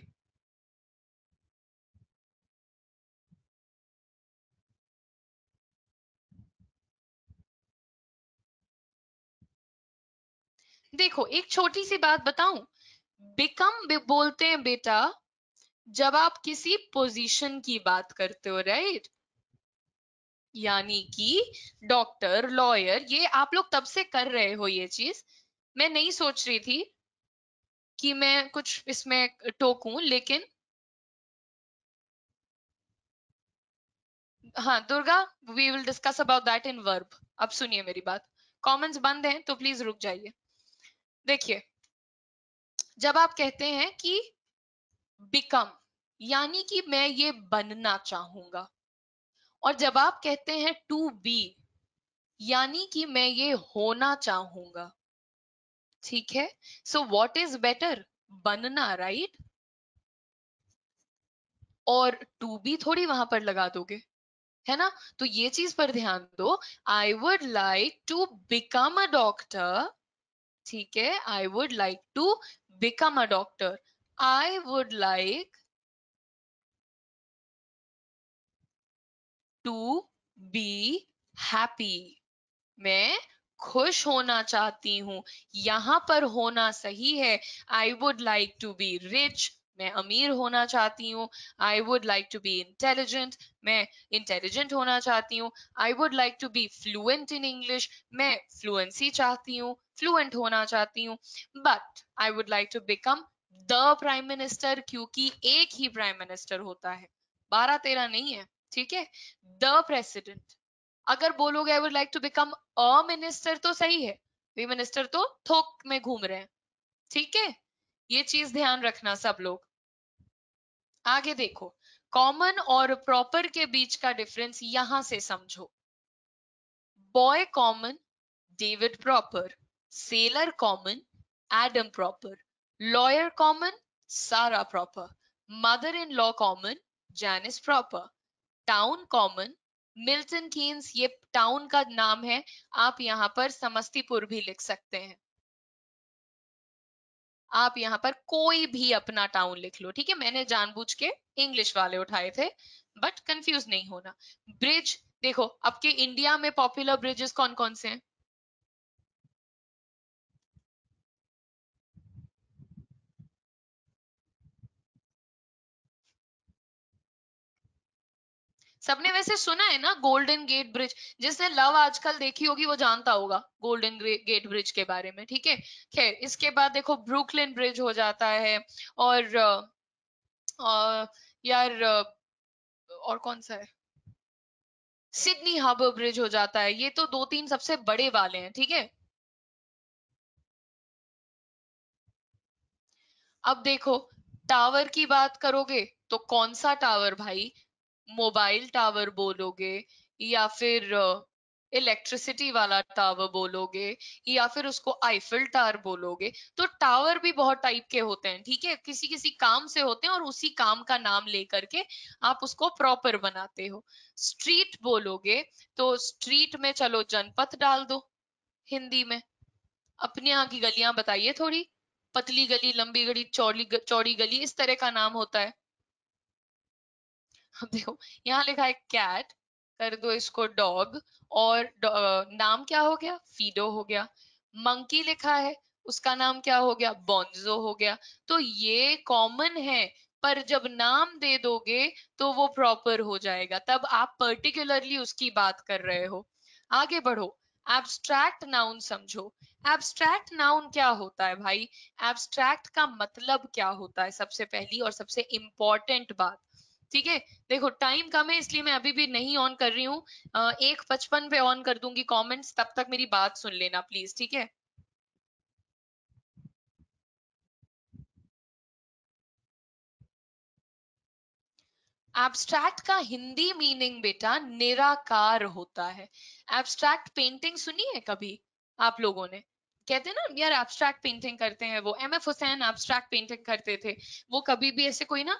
देखो, एक छोटी सी बात बताऊँ। बिकम बोलते हैं, बेटा जब आप किसी पोजीशन की बात करते हो राइट यानी कि डॉक्टर लॉयर ये आप लोग तब से कर रहे हो ये चीज़। मैं नहीं सोच रही थी कि मैं कुछ इसमें टोकूं, लेकिन हाँ Durga we will discuss about that in verb अब सुनिए मेरी बात। कमेंट्स बंद हैं तो प्लीज़ रुक जाइए। देखिए, जब आप कहते हैं कि बिकम यानी कि मैं ये बनना चाहूँगा। और जब आप कहते हैं टू बी यानी कि मैं ये होना चाहूँगा। ठीक है? सो वॉट इज़ बेटर बनना राइट? और टू बी थोड़ी वहाँ पर लगा दोगे, है ना? तो ये चीज़ पर ध्यान दो। I would like to become a doctor ठीक है? I would like to become a doctor I would like to be happy मैं खुश होना चाहती हूँ। यहाँ पर होना सही है। I would like to be rich मैं अमीर होना चाहती हूँ। I would like to be intelligent मैं इंटेलिजेंट होना चाहती हूँ। I would like to be fluent in English मैं फ्लुएंसी चाहती हूँ। फ्लुएंट होना चाहती हूँ। But I would like to become the prime minister क्योंकि एक ही प्राइम मिनिस्टर होता है। बारह तेरह नहीं है, ठीक है? The president. अगर बोलोगे I would like to become a minister तो सही है। वे मिनिस्टर तो थोक में घूम रहे हैं, ठीक है? ये चीज़ ध्यान रखना सब लोग। आगे देखो कॉमन और प्रॉपर के बीच का डिफरेंस यहाँ से समझो। Boy common David proper sailor common Adam proper lawyer common Sara proper mother in law common Janice proper town common Milton Keynes ये टाउन का नाम है। आप यहाँ पर समस्तीपुर भी लिख सकते हैं। आप यहाँ पर कोई भी अपना टाउन लिख लो, ठीक है? मैंने जानबूझ के इंग्लिश वाले उठाए थे बट कंफ्यूज नहीं होना। ब्रिज देखो आपके इंडिया में पॉपुलर ब्रिजेस कौन कौन से हैं? सबने वैसे सुना है ना गोल्डन गेट ब्रिज जिसने लव आजकल देखी होगी वो जानता होगा गोल्डन गेट ब्रिज के बारे में ठीक है? खैर इसके बाद देखो ब्रुकलिन ब्रिज हो जाता है और आ, यार और कौन सा है? सिडनी हार्बर ब्रिज हो जाता है। ये तो दो तीन सबसे बड़े वाले हैं ठीक है? अब देखो टावर की बात करोगे तो कौन सा टावर भाई? मोबाइल टावर बोलोगे या फिर इलेक्ट्रिसिटी वाला टावर बोलोगे या फिर उसको आईफिल टावर बोलोगे तो टावर भी बहुत टाइप के होते हैं, ठीक है? किसी किसी काम से होते हैं और उसी काम का नाम लेकर के आप उसको प्रॉपर बनाते हो। स्ट्रीट बोलोगे तो स्ट्रीट में चलो जनपथ डाल दो हिंदी में। अपने यहाँ की गलियाँ बताइए थोड़ी, पतली गली, लंबी गली, चौड़ी चौड़ी गली, इस तरह का नाम होता है। देखो, यहाँ लिखा है कैट कर दो इसको डॉग और नाम क्या हो गया? फीडो हो गया। मंकी लिखा है, उसका नाम क्या हो गया? बॉन्जो हो गया। तो ये कॉमन है, पर जब नाम दे दोगे तो वो प्रॉपर हो जाएगा। तब आप पर्टिकुलरली उसकी बात कर रहे हो। आगे बढ़ो। एब्स्ट्रैक्ट नाउन समझो। एब्स्ट्रैक्ट नाउन क्या होता है भाई? एब्स्ट्रैक्ट का मतलब क्या होता है सबसे पहली और सबसे इंपॉर्टेंट बात? ठीक है? देखो टाइम कम है, इसलिए मैं अभी भी नहीं ऑन कर रही हूँ। एक पचपन पे ऑन कर दूँगी कमेंट्स तब तक मेरी बात सुन लेना प्लीज़ ठीक है? एब्स्ट्रैक्ट का हिंदी मीनिंग बेटा निराकार होता है। एब्स्ट्रैक्ट पेंटिंग सुनी है कभी आप लोगों ने? कहते ना, यार एब्स्ट्रैक्ट पेंटिंग करते हैं वो। M F Hussain abstract painting करते थे। वो कभी भी ऐसे कोई ना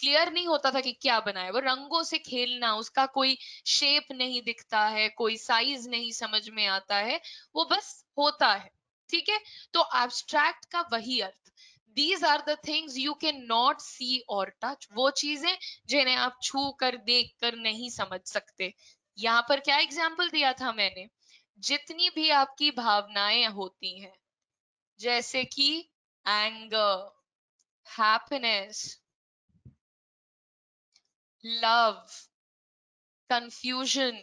क्लियर नहीं होता था कि क्या बना है। वो रंगों से खेलना, उसका कोई शेप नहीं दिखता है, कोई साइज़ नहीं समझ में आता है, वो बस होता है, ठीक है? तो एब्स्ट्रैक्ट का वही अर्थ। These are the things you can not see और टच वो चीज़ें जिन्हें आप छू कर, देख कर नहीं समझ सकते। यहाँ पर क्या एग्ज़ाम्पल दिया था मैंने? जितनी भी आपकी भावनाएँ होती हैं, जैसे कि anger happiness love confusion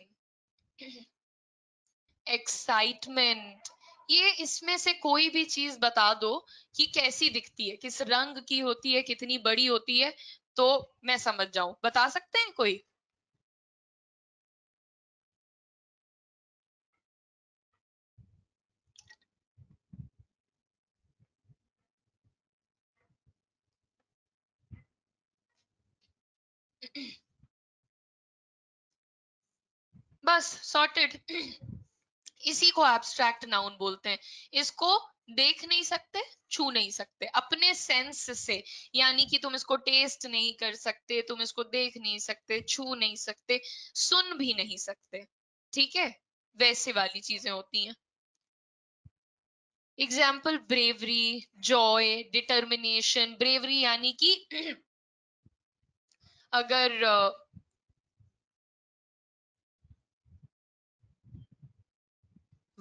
excitement ये इसमें से कोई भी चीज़ बता दो कि कैसी दिखती है, किस रंग की होती है, कितनी बड़ी होती है तो मैं समझ जाऊँ। बता सकते हैं कोई? बस सॉर्टेड इसी को एब्स्ट्रैक्ट नाउन बोलते हैं। इसको देख नहीं सकते, छू नहीं सकते। अपने सेंस से, यानी कि तुम इसको टेस्ट नहीं कर सकते, तुम इसको देख नहीं सकते, छू नहीं सकते, सुन भी नहीं सकते। ठीक है? वैसे वाली चीज़ें होती हैं। Example bravery joy determination bravery यानी कि अगर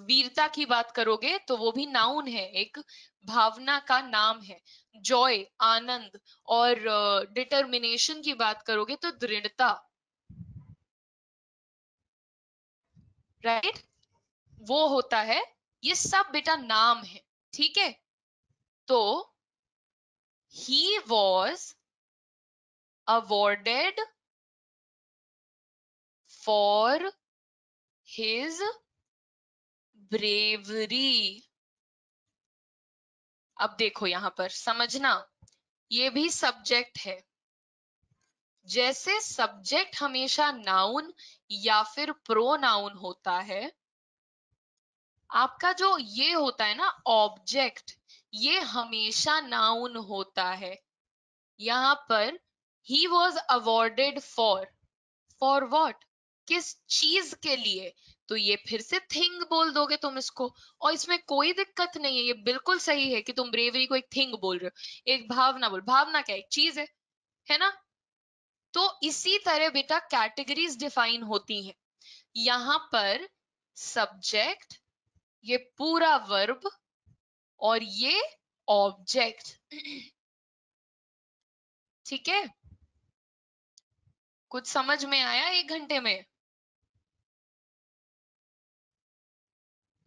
वीरता की बात करोगे तो वो भी नाउन है, एक भावना का नाम है। जॉय, आनंद और डिटर्मिनेशन की बात करोगे तो दृढ़ता। राइट वो होता है, ये सब बेटा नाम है, ठीक है? तो he was awarded for his bravery. अब देखो यहाँ पर, समझना, ये भी सब्जेक्ट है। जैसे सब्जेक्ट हमेशा नाउन या फिर प्रोनाउन होता है, आपका जो ये होता है ना ऑब्जेक्ट ये हमेशा नाउन होता है। यहाँ पर he was awarded for for what किस चीज़ के लिए? तो ये फिर से थिंग बोल दोगे तुम इसको? और इसमें कोई दिक्कत नहीं है, ये बिल्कुल सही है कि तुम ब्रेवरी को एक थिंग बोल रहे हो। एक भावना बोल, भावना क्या एक चीज़ है है ना? तो इसी तरह बेटा कैटेगरीज डिफाइन होती हैं। यहाँ पर सब्जेक्ट ये पूरा वर्ब और ये ऑब्जेक्ट ठीक है? कुछ समझ में आया एक घंटे में?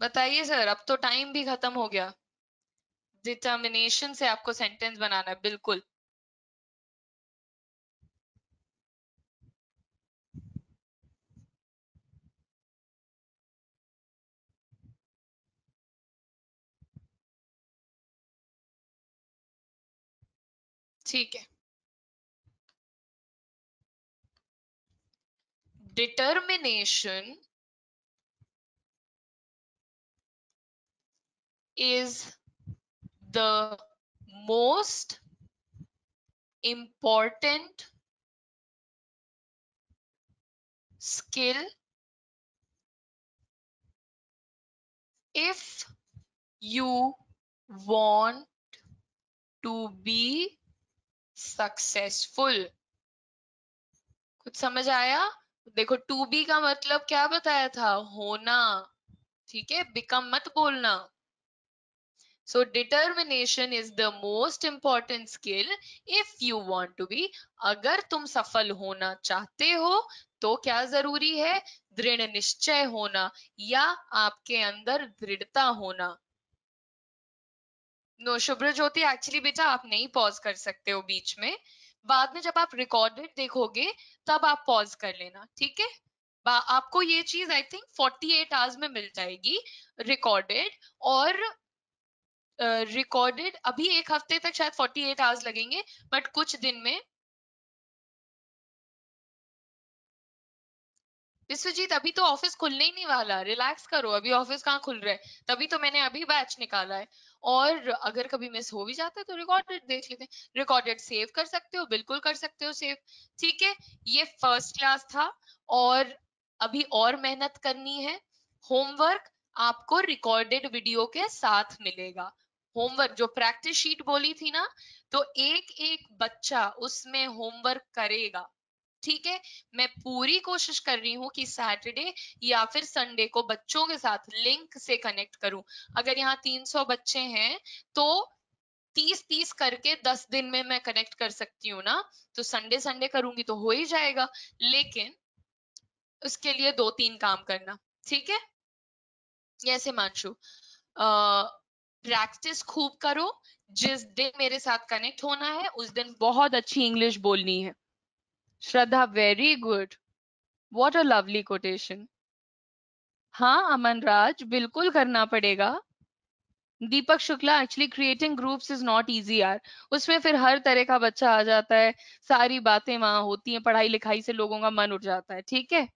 बताइए सर, अब तो टाइम भी खत्म हो गया। डिटर्मिनेशन से आपको सेंटेंस बनाना है, बिल्कुल। ठीक है। Determination is the most important skill if you want to be successful कुछ समझ आया देखो टू बी का मतलब क्या बताया था होना ठीक है बिकम मत बोलना So, determination is the most important skill if you want to be. अगर तुम सफल होना चाहते हो तो क्या ज़रूरी है? दृढ़ निश्चय होना या आपके अंदर दृढ़ता होना। नो शुभ्र ज्योति एक्चुअली बेटा आप नहीं पॉज कर सकते हो बीच में। बाद में जब आप रिकॉर्डेड देखोगे, तब आप पॉज कर लेना, ठीक है? आपको ये चीज़ आई थिंक 48 आवर्स में मिल जाएगी रिकॉर्डेड और रिकॉर्डेड uh, अभी एक हफ़्ते तक शायद 48 एट आवर्स लगेंगे बट कुछ दिन में। विश्वजीत अभी तो ऑफ़िस खुलने ही नहीं वाला रिलैक्स करो अभी ऑफ़िस कहाँ खुल रहा है? तभी तो मैंने अभी बैच निकाला है। और अगर कभी मिस हो भी जाता है तो रिकॉर्डेड देख लेते हैं। रिकॉर्डेड सेव कर सकते हो बिल्कुल कर सकते हो सेव ठीक है ये फ़र्स्ट क्लास था और अभी और मेहनत करनी है। होमवर्क आपको रिकॉर्डेड वीडियो के साथ मिलेगा। होमवर्क, जो प्रैक्टिस शीट बोली थी ना तो एक एक बच्चा उसमें होमवर्क करेगा। ठीक है? मैं पूरी कोशिश कर रही हूँ कि सैटरडे या फिर संडे को बच्चों के साथ लिंक से कनेक्ट करूँ। अगर यहाँ 300 बच्चे हैं तो 30 30 करके 10 दिन में मैं कनेक्ट कर सकती हूँ ना? तो संडे संडे करूँगी तो हो ही जाएगा, लेकिन उसके लिए दो तीन काम करना। ठीक है? ऐसे मानशु प्रैक्टिस खूब करो। जिस दिन मेरे साथ कनेक्ट होना है, उस दिन बहुत अच्छी इंग्लिश बोलनी है। Shraddha very good what a lovely quotation हाँ अमन राज बिल्कुल करना पड़ेगा। Deepak Shukla actually creating groups is not easy यार। उसमें फिर हर तरह का बच्चा आ जाता है। सारी बातें वहाँ होती हैं पढ़ाई लिखाई से लोगों का मन उठ जाता है, ठीक है?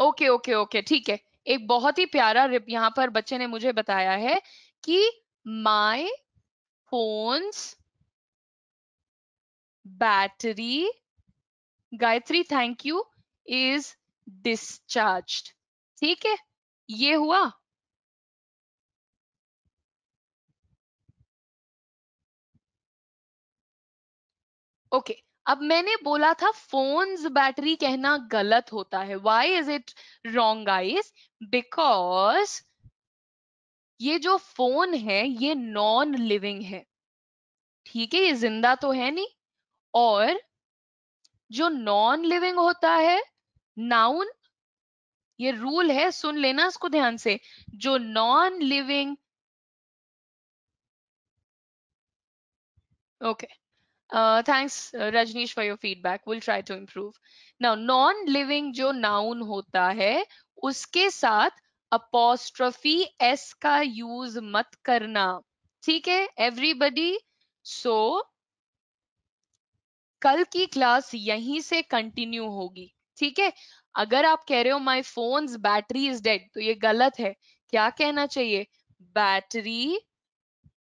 ओके ओके ओके, ठीक है। एक बहुत ही प्यारा यहाँ पर बच्चे ने मुझे बताया है कि my phone's battery Gayatri thank you is discharge ठीक है? ये हुआ। ओके। okay. अब मैंने बोला था, फोन्स बैटरी कहना गलत होता है। वाई इज़ इट रॉन्ग आइज़ बिकॉज़ ये जो फ़ोन है, ये नॉन लिविंग है। ठीक है, ये ज़िंदा तो है नहीं। और जो नॉन लिविंग होता है नाउन ये रूल है, सुन लेना इसको ध्यान से। जो non living okay thanks Rajnish for your feedback will try to improve now non living जो नाउन होता है, उसके साथ अपोस्ट्रफी एस का यूज़ मत करना। ठीक है? एवरीबडी सो कल की क्लास यहीं से कंटिन्यू होगी। ठीक है? अगर आप कह रहे हो my phone battery is dead तो ये गलत है। क्या कहना चाहिए? Battery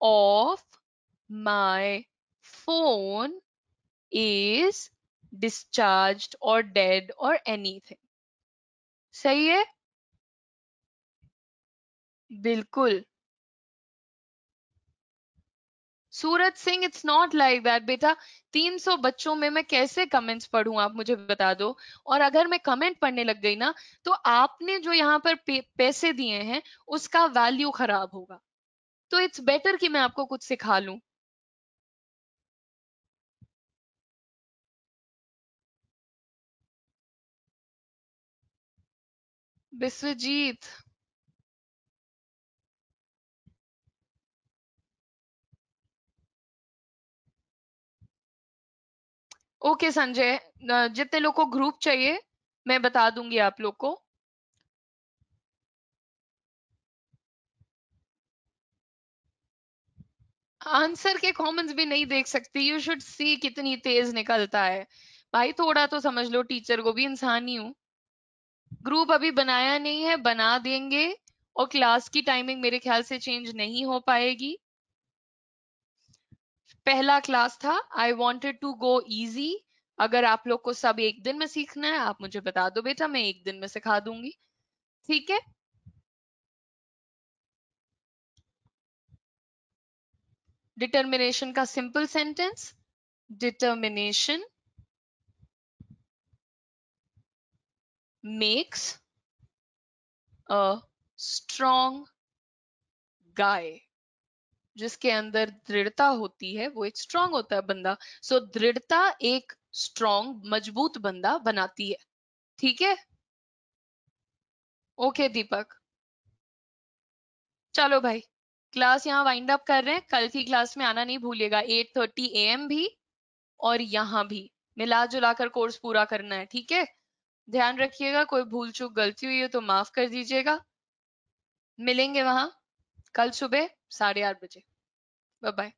of my phone is discharge और डेड और एनीथिंग सही है? बिल्कुल। Suraj Singh it's not like that बेटा। 300 बच्चों में मैं कैसे कमेंट्स पढ़ूं, आप मुझे बता दो? और अगर मैं कमेंट पढ़ने लग गई ना तो आपने जो यहाँ पर पैसे दिए हैं, उसका वैल्यू खराब होगा। तो इट्स बेटर कि मैं आपको कुछ सिखा लूँ। विश्वजीत ओके संजय जितने लोग को ग्रुप चाहिए, मैं बता दूँगी आप लोग को। आंसर के कॉमन्स भी नहीं देख सकती यू शुड सी कितनी तेज निकलता है। भाई थोड़ा तो समझ लो, टीचर को भी, इंसान ही हूँ। ग्रुप अभी बनाया नहीं है, बना देंगे और क्लास की टाइमिंग मेरे ख्याल से चेंज नहीं हो पाएगी। पहला क्लास था I wanted to go easy अगर आप लोग को सब एक दिन में सीखना है, आप मुझे बता दो बेटा, मैं एक दिन में सिखा दूँगी। ठीक है? डिटर्मिनेशन का simple sentence determination makes a strong guy जिसके अंदर दृढ़ता होती है वो एक स्ट्रांग होता है बंदा। सो so, दृढ़ता एक स्ट्रांग मज़बूत बंदा बनाती है। ठीक है? ओके दीपक। चलो भाई क्लास यहाँ वाइंड अप कर रहे हैं। कल की क्लास में आना नहीं भूलिएगा। एट थर्टी एम भी और यहाँ भी। मिला जुला कर कोर्स पूरा करना है। ठीक है? ध्यान रखिएगा, कोई भूल चूक गलती हुई है तो माफ़ कर दीजिएगा। मिलेंगे वहाँ कल सुबह साढ़े आठ बजे। Bye bye